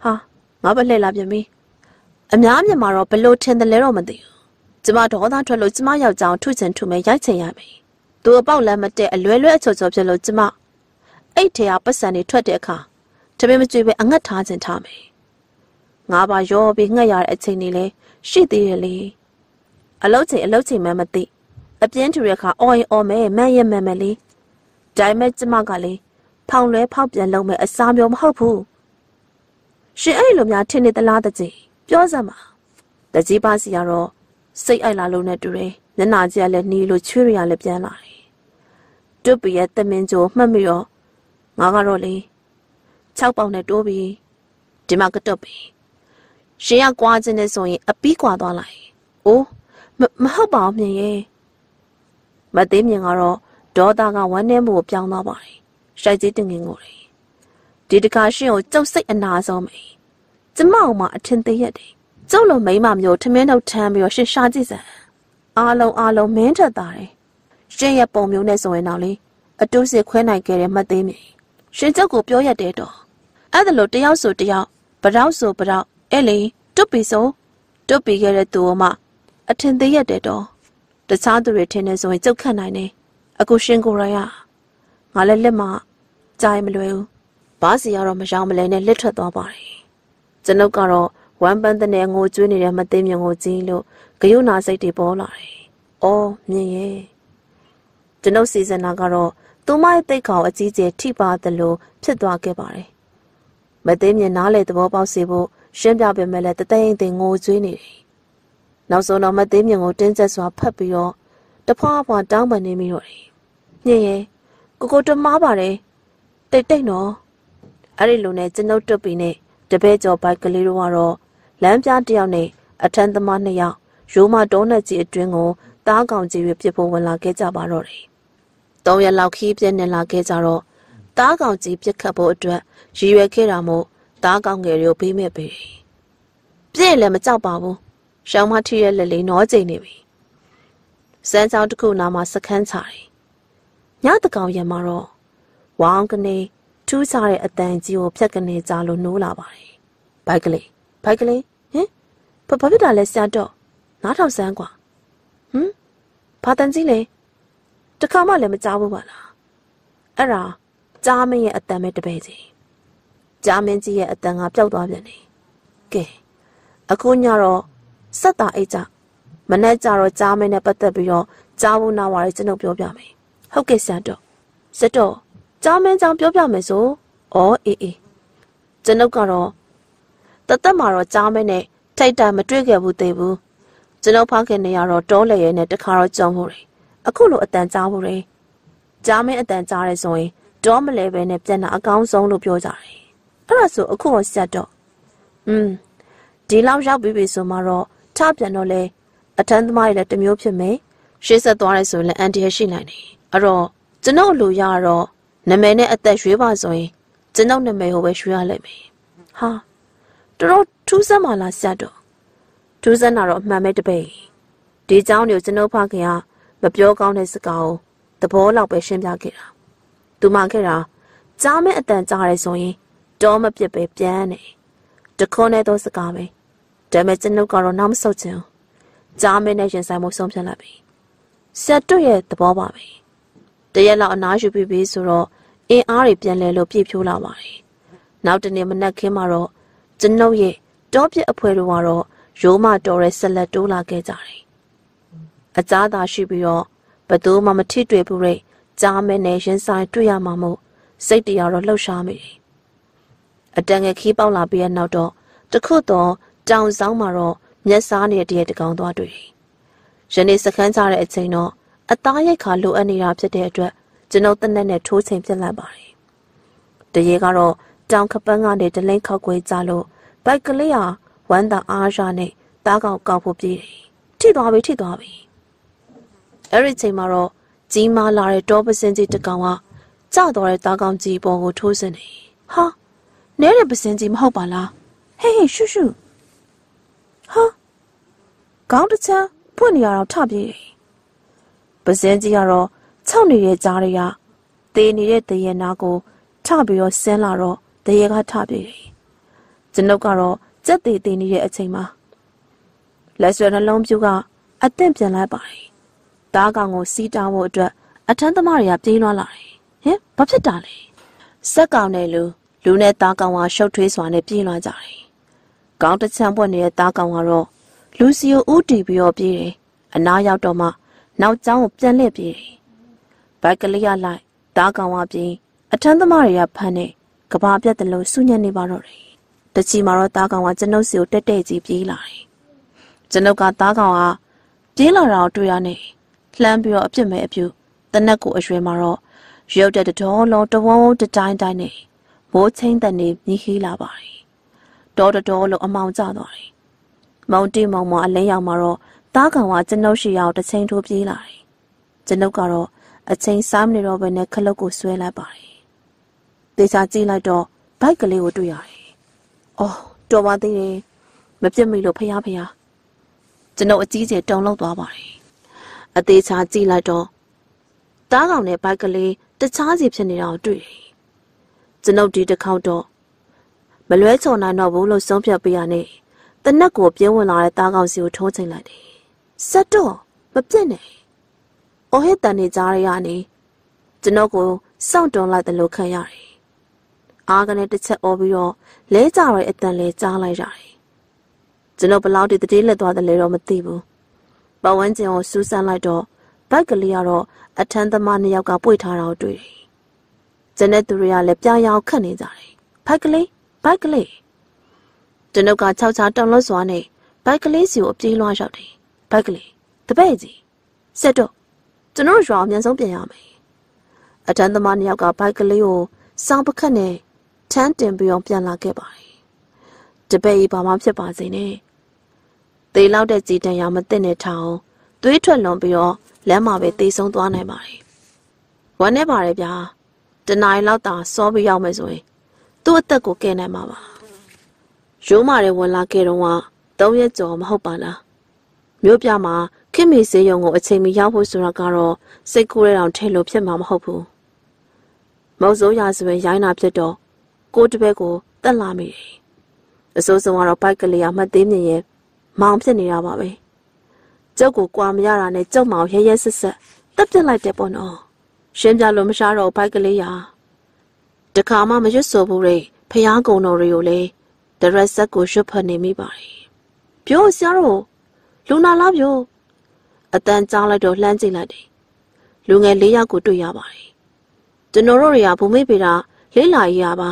ဟာငါပဲလှည့်လာပြန်ပြီ။အများမြင်မှာတော့ဘလို့ထင်တယ်လဲတော့မသိဘူးကျမဒေါသထွက်လို့ကျမယောက်ျားထုချင်ထုမယ်ရိုက်ချင်ရမယ်။သူအပေါက်လမ်းမတက်အလွယ်လွယ်အချော်ချော်ဖြစ်လို့ကျမအဲ့ထဲကပတ်စံတွေထွက်တဲ့အခါတပင်းမကြွေပဲအငတ်ထားချင်ထားမယ်။ ငါပါရောပြီးငှက်ရတဲ့အချိန်လေးလဲရှိသေးတယ်လေ။အလုတ်ချိန်အလုတ်ချိန်မှမသိအပြင်းထူတဲ့အခါအော်ရင်အော်မဲမန်းရမန်းမဲလေး။ဒါပေမဲ့ကျမကလေဖောင်လွဲဖောက်ပြန်လုံးမဲ့အစားမျိုးမဟုတ်ဘူး။ရှင်အဲ့လိုများထင်နေသလားတကြီးပြောစမ်းပါ။တကြီးပါစီကတော့စိတ်အိုက်လာလို့နဲ့တူတယ်မျက်နှာကြီးကလည်းနှီးလို့ချွေးရရလည်းပြန်လာတယ်တွတ်ပီရဲ့တမင်ကြိုမှတ်မိတော့ငါကတော့လေ6ပေါင်နဲ့တိုးပြီးဒီမှာကတော့ပြီ ရှင်ရကွာခြင်းနဲ့ဆိုရင်အပီးကွာသွားလိုက်အိုးမဟုတ်ပါဘူးမြင်ရဲ့မသေးမြင်ကတော့ဒေါသကဝမ်းနေမှုကိုပြောင်းသွားပါတယ်ရှိုက်ကြီးတင်ငင်ကိုလေဒီတခါရှင်ကိုကြောက်စိတ်အနာဆုံးပဲကျမအောင်မအထင်သေးရတယ်ကျုပ်လိုမိမမျိုးထမင်းထုတ်ထမ်းပြီးတော့ရှင်ရှာကြည့်စမ်းအားလုံးအားလုံးမင်းထက်တာတယ်ရှင်ရဲ့ပုံမျိုးနဲ့ဆိုရင်တော့လေအတူစစ်ခွဲနိုင်ခဲ့တဲ့မှတ်သေးမြေရှင်ကျုပ်ကိုပြောရတယ်တော့အဲ့ဒါလို့တယောက်ဆိုတယောက်ဗရောက်ဆိုဗရောက် အဲ့လေတွတ်ပီဆိုတွတ်ပီခဲ့တဲ့သူမှအထင်သေးရတယ်တော့တခြားသူတွေထင်နေဆိုရင်ကျုပ်ခတ်နိုင်တယ်အခုရှင်ကိုရရငါလည်းလက်မကြားမလွယ်ဘူးဘာစီကတော့မရောက်မလဲနဲ့လက်ထွက်သွားပါတယ်ကျွန်ုပ်ကတော့ဝမ်းပန်းတဲ့ငိုကြွေးနေတဲ့မသိမြင်ကိုကြည့်လို့ဂယုနာစိတ်တွေပေါ်လာတယ်။အော်မြင်ရဲ့ကျွန်ုပ်စီစဉ်တာကတော့သူမရဲ့တိတ်ခေါအကြီးကျယ်ထိပါသလိုဖြစ်သွားခဲ့ပါတယ်။မသိမြင်နားလေသဘောပေါက်စေဖို့ ရှင်းပြပေးမယ်လဲတသိန်းသိန်းငိုကြွေးနေတယ်။နောက်ဆုံးတော့မသိမြင်ကိုတင်းကျပ်စွာဖတ်ပြီးတော့တဖွာဖွာတောင်းပန်နေမိတော့တယ်။ညင်ရဲ့ကိုကိုတမားပါတယ်။တိတ်တိတ်နော်။အဲ့ဒီလိုနဲ့ကျွန်ုပ်တွတ်ပြီးနဲ့တပည့်ကျော်ဘိုက်ကလေးတို့ကတော့လမ်းပြတယောက်နဲ့အထမ်းသမားနှစ်ယောက်ရိုးမတောနဲ့ကြီးအတွင်းကိုတားကောင်ကြီးတွေပြစ်ဖို့ဝင်လာခဲ့ကြပါတော့တယ်။သုံးရက်လောက်ခီးပြင်းနေလာခဲ့ကြတော့တားကောင်ကြီးပြစ်ခတ်ဖို့အတွက်ရည်ရွယ်ခဲ့တာမို့ တားကောင်ငယ်တွေကိုပေးမဲ့ပေတယ်။ပြည့်လည်းမကြောက်ပါဘူး။ရှောင်းမထီရဲ့လက်လေးနောကျိန်နေပြီ။စမ်းချောင်းတစ်ခုနာမှာစခန်းချတယ်။ညတကောင်ရံမှာတော့ဝေါင်းကနေထူးခြားတဲ့အတန်ကြီးကိုဖြတ်ကနေကြလို့နိုးလာပါတယ်။ဘိုက်ကလေးဘိုက်ကလေးဟင်ဘာဘာဖြစ်တာလဲဆရာတော့နားထောင်စမ်းကွာဟမ်ဘာတန်ကြီးလဲတခါမှလည်းမကြားဘူးပါလားအဲ့ဒါကြားမင်းရဲ့အတန်ပဲတပည့်ကြီး ကြားမင်းကြီးရဲ့အတန်ကပျောက်သွားပြန်တယ်ကဲအခုညတော့ဆက်တာအိတ်ကြမနဲ့ကြတော့ကြားမင်းနဲ့ပတ်သက်ပြီးတော့ကြားဖို့နာဝါရီကျွန်ုပ်ပြောပြမယ်ဟုတ်ကဲ့ဆရာတော်စတော့ကြားမင်းကြောင့်ပြောပြမယ်ဆိုဩအေးအေးကျွန်ုပ်ကတော့တသက်မှာတော့ကြားမင်းနဲ့ထိတ်တိုင်မတွေ့ခဲ့ဘူးသေးဘူးကျွန်ုပ်ဖခင်နေရတော့တောလေရဲနဲ့တခါတော့ကြုံဖို့တယ်အခုလိုအတန်ကြားဖို့တယ်ကြားမင်းအတန်ကြားရဲဆိုရင်တောမလဲပဲနဲ့ပြန်တာအကောင်းဆုံးလို့ပြောကြတယ် အဲ့ဒါဆိုအခုတော့ဆက်တော့อืมဒီလောက်ရောက်ပြီပြီဆိုမှတော့ထပြန်တော့လေအထမ်းသမားတွေလည်းတမျိုးဖြစ်မယ်ရှေ့ဆက်သွားရဲဆိုရင်လည်းအန်တီရရှိနိုင်တယ်အဲ့တော့ကျွန်ုပ်လူရတော့နာမည်နဲ့အသက်ရွေးပါဆိုရင်ကျွန်ုပ်နာမည်ကိုပဲရွှေရလိုက်မယ်ဟာတော်တော်ထူးဆန်းပါလားဆက်တော့ထူးဆန်းတာတော့အမှန်ပဲတပည့်ဒီเจ้าမျိုးကျွန်ုပ်ဖခင်ကမပြောကောင်းတဲ့စကားကိုသဘောလောက်ပဲရှင်းပြခဲ့တာသူမှခဲ့တာကြားမဲ့အတန်ကြားရဲဆိုရင် တောမပြစ်ပဲပြန်နေတခွန်းနဲ့တော့စကားပဲဒါပေမဲ့ကျွန်ုပ်ကတော့နောက်မဆုတ်ချင်ကြားမဲ့နဲ့ရင်ဆိုင်မှုဆုံးဖြတ်လိုက်ပြီဆက်တွရဲ့သဘောပါပဲတရက်လောက်အနားယူပြီးပြီဆိုတော့အင်းအားတွေပြန်လဲလို့ပြည့်ဖြိုးလာပါတယ်နောက်တနေ့မနက်ခင်းမှာတော့ကျွန်ုပ်ရဲ့တောပြစ်အဖွဲတို့ကတော့ရိုးမတော်ရဲဆက်လက်တိုးလာခဲ့ကြတယ်အကြားသာရှိပြီးတော့ဘသူမှမထိတွေ့ဘူးတဲ့ကြားမဲနဲ့ရင်ဆိုင်တွေ့ရမှာမို့စိတ်တရားတော့လှုပ်ရှားမိတယ် အတန်ငယ်ခီးပေါက်လာပြီးတဲ့နောက်တော့တခုတော့တောင်ဆောင်မှာတော့မျက်စားနေတဲ့တရက်တကောင်သွားတွေ့တယ်။ယနေ့စခန်းကြတဲ့အချိန်တော့အသားရိုက်ခါလိုအပ်နေတာဖြစ်တဲ့အတွက်ကျွန်ုပ်တနက်နဲ့ထိုးချိန်ပြစ်လိုက်ပါတယ်။တရေကတော့တောင်ခပန်းကနေတလိမ့်ခောက်ကွေးကြလို့ဘိုက်ကလေးဟာဝမ်းသာအားရနဲ့တားကောင်ကောက်ဖို့ပြေးတယ်။ထိသွားပြီထိသွားပြီ။အဲ့ဒီချိန်မှာတော့ကြီးမားလာတဲ့တောပစင်ကြီးတကောင်ကကျသွားတဲ့တားကောင်ကြီးပေါ်ကိုထိုးစင်နေ။ဟာ နဲတဲ့ပစင်ကြီးမဟုတ်ပါလား။ဟေးဟေးရှုရှုဟာခေါင်းတစ်ချမ်းဖွင့်နေရတော့ထပြေးတယ်။ပစင်ကြီးကတော့ခြောက်နေတဲ့ကြားတွေကသေနေတဲ့တရေနာကိုထပြီးတော့ဆင်းလာတော့တရေကထပြေးတယ်။ကျွန်ုပ်ကတော့ကြက်သေးသေးနေတဲ့အချိန်မှာလက်ဆွဲနှလုံးပြူကအသင့်ပြန်လိုက်ပါတယ်။တားကောင်ကိုစီးတားဖို့အတွက်အထမ်းသမားတွေကပြေးလွှားလာတယ်။ဟင်ဘာဖြစ်တာလဲ။စက်ကောင်နဲ့လူ လူနဲ့တားကောင်ကရှုပ်ထွေးစွာနဲ့ပြေးလွှားကြတယ်။ကောင်းတစ်ချမ်းပွက်နေတဲ့တားကောင်ကတော့လူစီကိုဥတီပြီးတော့ပြေးတယ်။အနားရောက်တော့မှနောက်ကျောင်းကိုပြန်လှည့်ပြေးတယ်။ဘိုက်ကလေးရလိုက်တားကောင်ကပြေးအထမ်းသမားတွေကဖမ်းနေကဘာပြတ်တယ်လို့စူညံနေပါတော့တယ်။တချီမှာတော့တားကောင်ကကျွန်ုပ်စီကိုတက်တက်ကြီးပြေးလာတယ်။ကျွန်ုပ်ကတားကောင်ကပြေးလာတာကိုတွေ့ရနေလှမ်းပြီးတော့အပြစ်မဲ့အပြူတနက်ကိုအရွယ်မှာတော့ရုပ်တဲ့တော်လုံးတဝုံတတိုင်းတိုင်းနဲ့ မိုးချင်းတဲ့နေမြည်ခီးလာပါတယ်။တော်တော်လုံးအမောင်ကျသွားတယ်။မောင်တိမောင်မအလဲရောက်မှာတော့တားကောင်ကကျွန်ုပ်ရှိရောက်တစ်ချိန်ထိုးပြေးလာတယ်။ကျွန်ုပ်ကတော့အချိန်စားမနေတော့ဘဲနဲ့ခလုတ်ကိုဆွဲလိုက်ပါတယ်။တေချာကြည့်လိုက်တော့ဘိုက်ကလေးကိုတွေ့ရတယ်။အော်တော်ပါသေးတယ်။မပြစ်မိလို့ဖျားဖျားကျွန်ုပ်အကြီးကျယ်တုံလောက်သွားပါတယ်။အသေးချာကြည့်လိုက်တော့တားကောင်နဲ့ဘိုက်ကလေးတခြားစီဖြစ်နေတာကိုတွေ့တယ်။ ကျွန်ုပ်ဒီတစ်ခေါက်တော့မလွဲချော်နိုင်တော့ဘူးလို့ဆုံးဖြတ်ပေးရနဲ့တနက်ကိုပြင်းဝင်လာတဲ့တားကောင်စီကိုထိုးချိန်လိုက်တယ်။ဆက်တော့မပြစ်နဲ့။အော်ဟစ်တန်နေကြရရနေကျွန်ုပ်ကိုစောင့်တွန်းလိုက်တယ်လို့ခံရတယ်။အားကနေတစ်ချက်အော်ပြီးတော့လဲကြရတဲ့အတန်လဲကြားလိုက်ရတယ်။ကျွန်ုပ်ဘလောက်တည်းတတိလက်သွားတယ်လဲတော့မသိဘူး။ပဝန်းကျင်ကိုစူးစမ်းလိုက်တော့ဘိုက်ကလေးကတော့အထမ်းသမားနှစ်ယောက်ကပွေထားတာကိုတွေ့တယ်။ ကျန်တဲ့သူတွေကလည်းပြားရောင်ခတ်နေကြတယ်။ဘိုက်ကလေးဘိုက်ကလေးကျွန်ုပ်ကခြောက်ချာတောင်လွတ်စွာနဲ့ဘိုက်ကလေးစီကိုအပြေးလွှားရောက်တယ်။ဘိုက်ကလေးတပည့်ကြီးဆက်တော့ကျွန်တော်ရွာအမြန်ဆုံးပြန်ရမယ်။အထမ်းသမားနှစ်ယောက်ကဘိုက်ကလေးကိုစောင်းပခတ်နဲ့ထမ်းတင်ပြီးအောင်ပြန်လာခဲ့ပါတယ်။တပည့်ကြီးဘာမှဖြစ်ပါစေနဲ့။သေလောက်တဲ့ကြည်တန်ရမသိတဲ့ထောင်သွေးထွက်လွန်ပြီးတော့လမ်းမှာပဲတေးဆုံးသွားနိုင်ပါတယ်။ဝမ်းနေပါတယ်ဗျာ။ တနင်္လာလောက်သာစောပြီးရောက်မယ်ဆိုရင်သူ့အသက်ကိုကယ်နိုင်မှာပါ။ရိုးမာတဲ့ဝင်လာခဲ့တော့ကသုံးရက်ကျော်မဟုတ်ပါလား။မြို့ပြမှာခင်မီစေးရုံကိုအချိန်မီရောက်ဖို့ဆိုတာကတော့စိတ်ကူးရအောင်ထဲလို့ဖြစ်မှာမဟုတ်ဘူး။မုတ်ဆိုးရာဆိုရင်ရိုင်းတာဖြစ်တော့ကိုတပည့်ကိုတက်လာမိတယ်။အစိုးဆုံးကတော့ဘိုက်ကလေးကမှတ်သေးမြင်ရင်မောင်ဖြစ်နေတာပါပဲ။ကျုပ်ကိုကြွာမရတာနဲ့ကျုပ်မောင်ရဲရဲဆက်ဆက်တက်ပြစ်လိုက်တယ်ပေါ့နော် ရှင်းပြလို့မရှားတော့ဘိုက်ကလေးရာတခါမှမရွတ်ဆိုဘူးတဲ့ဖះကုံတော်တွေကိုလေဒရက်ဆက်ကိုရွတ်ဖတ်နေမိပါတယ်ပြောဆရာတို့လူနာလားဗျို့အတန်ကြားလိုက်တော့လှမ်းကြည့်လိုက်တယ်လူငယ်၄ယောက်ကိုတွေ့ရပါတယ်ကျွန်တော်တို့တွေကဘုံမေးပေတာလေးလာကြီးရပါ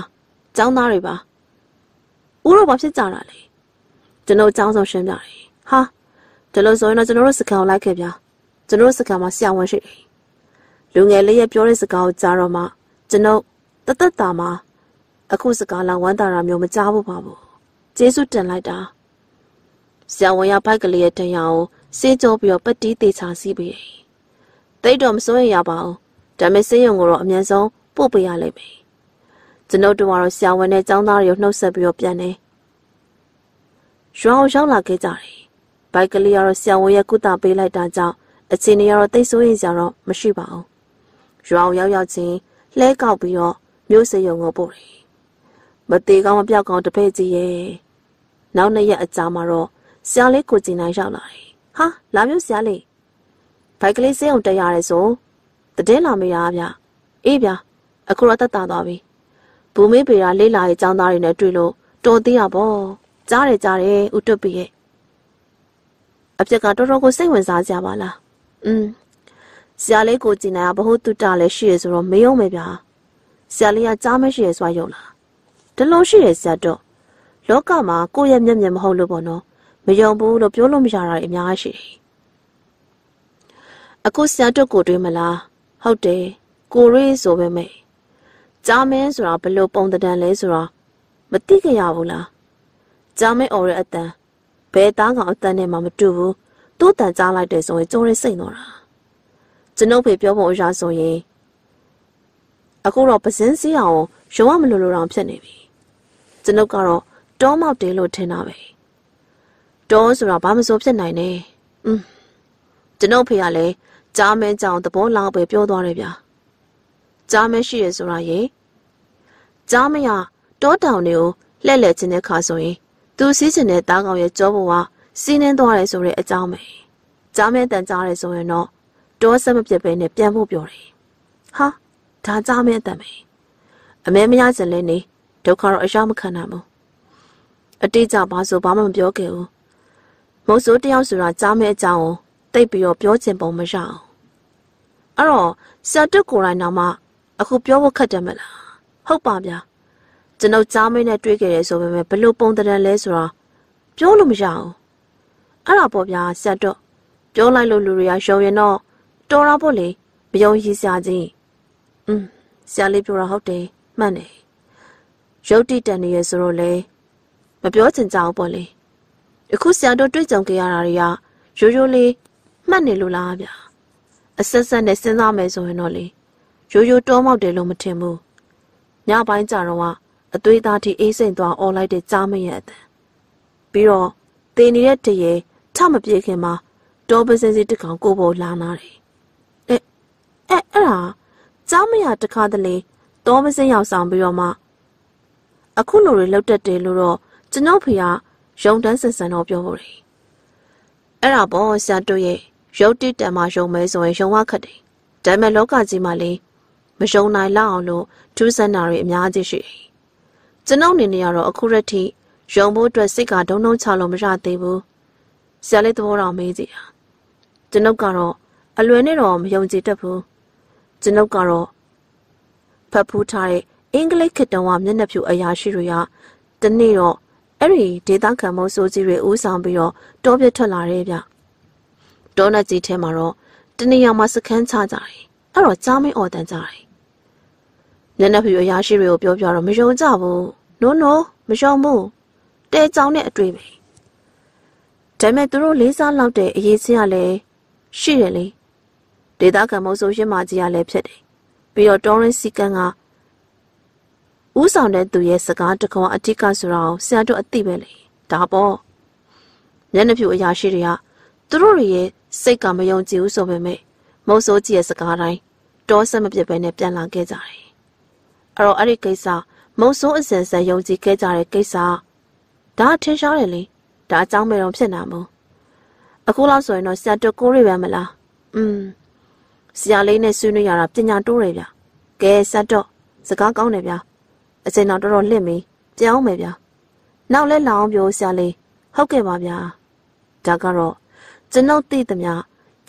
ចောင်းသားတွေပါဦးတော့ဘာဖြစ်ကြတာလဲကျွန်တော်ចောင်းဆောင်ရှင်းပြတယ်ဟာဒီလိုဆိုရင်တော့ကျွန်တော်တို့စကန်လိုက်ခဲ့ဗျာကျွန်တော်တို့စကန်မှာဆရာဝန်ရှိတယ် လူငယ်လေးရဲ့ပြောတဲ့စကားကိုကြားတော့မှကျွန်တော်တသက်တာမှာအခုစကားလောင်ဝမ်းတာတာမျိုးမကြားဘူးပါဘူးကျေးဇူးတင်လိုက်တာဆရာဝန်ရဘိုက်ကလေးရဲ့တန်ရာကိုစေးကြောပြီးတော့ပတိသေးချာစီးပြီးတိတ်တော့မစိုးရရပါဘူးဒါပေမဲ့စေးရုံကိုတော့အမြန်ဆုံးပို့ပေးရလိမ့်မယ်ကျွန်ုပ်တို့ကတော့ဆရာဝန်နဲ့ចောင်းသားတွေကိုနှုတ်ဆက်ပြီးတော့ပြန်နေရွာကိုရောက်လာခဲ့ကြတယ်ဘိုက်ကလေးကတော့ဆရာဝန်ရဲ့ကုသပေးလိုက်တာကြောင့်အခြေအနေကတော့တိတ်ဆိုးရင်စရာတော့မရှိပါဘူး ရွာကိုရောက်ရောက်ချင်းလှဲကောက်ပြီးတော့မြို့စေရုံကိုပို့တယ်မသေးကောင်းမပြောက်ကောင်းတပည့်ကြီးရဲ့နောက်နှစ်ရက်အကြာမှာတော့ဆရာလေးကိုကြည်နိုင်ရောက်လာတယ်ဟာလာမျိုးဆရာလေးဘိုက်ကလေးစေးအောင်တက်ရတယ်ဆိုတည်င်းလာမေးရဗျအေးဗျအခုတော့တက်တာသွားပြီဘူမေးပေတာလေးလာရဲ့ចောင်းသားတွေနဲ့တွေ့လို့တော်သေးရပေါ့ကြားတယ်ကြားတယ်ဥတွတ်ပြီရဲ့အပြက်ကတော်တော်ကိုစိတ်ဝင်စားကြပါလားอืม ဆရာလေးကိုကြည်နိုင်ကဘ ਹੁ တုတလည်းရှိရဆိုတော့မေးအောင်မယ်ဗျာဆရာလေးကကြားမရှိရဆိုရုံလားဒီလိုရှိရဆရာတော့လောကမှာကိုယ့်ရဲ့မျက်မြင်မဟုတ်လို့ပေါ့နော်မယုံဘူးလို့ပြောလို့မရတာအများကြီးရှိတယ်အခုဆရာတို့ကိုတွေးမလားဟုတ်တယ်ကိုရေးဆိုပဲမဲ့ကြားမင်းဆိုတာဘလို့ပုံတံလဲဆိုတာမသိကြရဘူးလားကြားမင်းအော်ရဲ့အတန်ဘယ်သားကောင်အတန်နဲ့မှမတူဘူးသူ့တန်ကြားလိုက်တယ်ဆိုရင်ကျိုးရဲစိတ်တော့တာ ကျွန်ုပ်ဖေပြောဖို့အရာဆိုရင်အခုတော့ပစင်းစည်းအောင်ရုံးမလို့လို့တောင်ဖြစ်နေပြီကျွန်ုပ်ကတော့တောမောက်တယ်လို့ထင်တာပဲတောဆိုတာဘာမစိုးဖြစ်နိုင်နဲ့อืมကျွန်ုပ်ဖေကလည်းကြားမင်းကြောင်သဘောလောက်ပဲပြောသွားတယ်ဗျာကြားမရှိရဆိုတာရေကြားမရတောတောင်တွေကိုလှဲ့လှဲ့ခြင်းတဲ့ခါဆိုရင်သူစီးချင်တဲ့တားကောင်ရဲ့ကြောဘဝစီးနှင်းသွားတယ်ဆိုတဲ့အကြောင်းပဲကြားမဲတန်ကြားတယ်ဆိုရင်တော့ တောဆက်မပြတ်ပဲနဲ့ပြန်ဖို့ပြောတယ်ဟာဒါကြားမဲအတန်ပဲအမဲမရစင်လဲနေဒုက္ခတော့အရောက်မခံနိုင်ဘူးအတိအကျဘာဆိုဘာမှမပြောခဲ့ဘူးမုတ်ဆိုးတယောက်ဆိုတာကြားမဲအကြောင်းကိုတိတ်ပြီးတော့ပြောချင်ပုံမရအောင်အဲ့တော့ဆရာတက်ကိုယ်တိုင်တော့မှအခုပြောဖို့ခက်တယ်မလားဟုတ်ပါဗျာကျွန်ုပ်ကြားမင်းနဲ့တွေ့ခဲ့တယ်ဆိုပေမဲ့ဘလို့ပုံတရံလဲဆိုတာပြောလို့မရအောင်အဲ့ဒါပေါ့ဗျာဆရာတော့ပြောလိုက်လို့လူတွေကရှုံရင်တော့ တော်တာပေါ့လေမယုံကြည်စရာကြီးอืมဆရာလေးပြောတာဟုတ်တယ်မှန်တယ်ရုတ်တိတန်နေရဆိုတော့လေမပြောချင်ကြအောင်ပေါ့လေအခုဆရာတို့တွေ့ကြုံကြရတာတွေကရိုးရိုးလေးမှတ်နေလို့လားဗျာအဆက်ဆက်နဲ့စဉ်းစားမယ်ဆိုရင်တော့လေရိုးရိုးတောမောက်တယ်လို့မထင်ဘူးညပိုင်းကြတော့ကအသွေးသားထိအေးစိမ့်သွားអော်လိုက်တဲ့ကြားမရဲ့အတန်ပြီးတော့တင်နေတဲ့တရေထမပြေခင်မှာတောပစင်စီတကောင်ကိုပေါ်လာနာတယ်အဲ အဲအဲ့ဒါကြားမရတခါတလေတောပစင်ရောက်ဆောင်ပြီးတော့မှအခုလိုတွေလောက်တက်တယ်လို့တော့ကျွန်ုပ်ဖေကရုံတန်းဆန်ဆန်တော့ပြောဖို့တယ်အဲ့ဒါပေါ့ဆရာတို့ရဲ့ရုပ်တိတံမှာယုံမဲဆိုရင်ယုံဝခတ်တယ်ဒါပေမဲ့လောကကြီးမှာလေမယုံနိုင်လောက်အောင်လို့ထူးဆန်းတာတွေအများကြီးရှိတယ်ကျွန်ုပ်အနေနဲ့ကတော့အခုရက်ထိယုံဖို့အတွက်စိတ်ကဒုံဒုံချလို့မရသေးဘူးဆရာလေးသဘောတော်မေးကြည့်တာကျွန်ုပ်ကတော့အလွယ်နဲ့တော့မယုံကြည်တတ်ဘူး ကျွန်ုပ်ကတော့ဖတ်ဖူးထားတဲ့အင်္ဂလိပ်ခေတ္တဝမျက်နှာဖြူအရာရှိတွေကတနေ့တော့အဲ့ဒီဒေသခံမိုးစိုးကြီးတွေဦးဆောင်ပြီးတော့တောပြထွက်လာတယ်ဗျတောနက်ကြီးထဲမှာတော့တနေရာမှာစခန်းချကြတယ်အဲ့တော့ကြားမင်းအော်တန်ကြတယ်မျက်နှာဖြူအရာရှိတွေကိုပြောပြတော့မယုံကြဘူးနိုးနိုးမယုံဘူးတဲကြောင်နဲ့အတွေ့ပဲဒါပေမဲ့သူတို့လေးစားလောက်တဲ့အရေးချင်းကလည်းရှိတယ်လေ ဒေသခံမိုးစိုးရှင်းမကြီးကလည်းဖြစ်တယ်ပြီးတော့တောရင်းစီကန်ကဥဆောင်တဲ့သူရဲ့စကားတကောင်အတိကဆိုတော့ဆရာတို့အသိပဲလေဒါပေါ့မျက်နှာဖြူအရာရှိတွေကသူတို့ရဲ့စိတ်ကမယုံကြည်ဘူးဆိုပေမဲ့မုတ်ဆိုးကြီးရဲ့စကားတိုင်းတောဆက်မပြတ်ပဲနဲ့ပြန်လာခဲ့ကြတယ်အဲ့တော့အဲ့ဒီကိစ္စမုတ်ဆိုးအစင်စင်ယုံကြည်ခဲ့ကြတဲ့ကိစ္စဒါထင်ရှားတယ်လေဒါအကြောင်းပဲတော့ဖြစ်နာမို့အခုလောက်ဆိုရင်တော့ဆရာတို့ကိုရိပဲမလားอืม ဆရာလေးနဲ့ဆွေးနွေးရတာပညာတိုးတယ်ဗျကဲဆရာတို့စကားကောင်းတယ်ဗျအချိန်တော့တော်တော်လှစ်ပြီပြောင်းမယ်ဗျာနောက်လဲလောင်ပြောဆရာလေးဟုတ်ကဲ့ပါဗျာဒါကတော့ကျွန်ုပ်သိသမျှ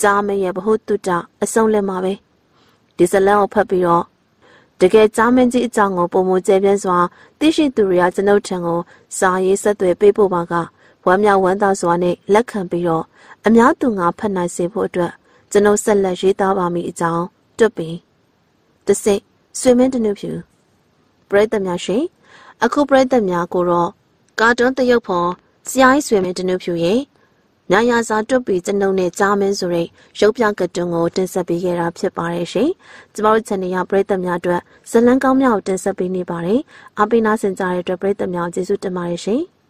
ကြားမရဲ့ဘ ഹു တုတအဆုံးလက်မှာပဲဒီဇလန်ကိုဖတ်ပြီးတော့တကယ်ကြားမင်းကြီးအကြောင်းကိုပုံမကျဲပြန့်စွာသိရှိသူတွေကကျွန်ုပ်ထံကိုစာရေးဆက်သွယ်ပေးဖို့ပါကဝမ်းမြောက်ဝမ်းသာစွာနဲ့လက်ခံပြီးတော့အများသူငါဖတ်နိုင်စေဖို့အတွက် ကျွန်ုပ်ဆက်လက်ရေးသားပါမည်အကြောင်းတွတ်ပြီးတစိဆွေမင်းတနုဖြူပရိသတ်များရှင်အခုပရိသတ်များကိုတော့ကာတွန်းတရုတ်ဖော်ဆရာကြီးဆွေမင်းတနုဖြူရဲ့ညယာစာတွတ်ပြီးကျွန်ုပ်နဲ့ကြားမင်းဆိုတဲ့ရုပ်ပြကတွန်းကိုတင်ဆက်ပေးခဲ့တာဖြစ်ပါတယ်ရှင်။ကျမတို့ channel ရပရိသတ်များအတွက်ဇလန်းကောင်းများကိုတင်ဆက်ပေးနေပါတယ်။အပိနာစင်ကြတဲ့အတွက်ပရိသတ်များကျေးဇူးတင်ပါတယ်ရှင်။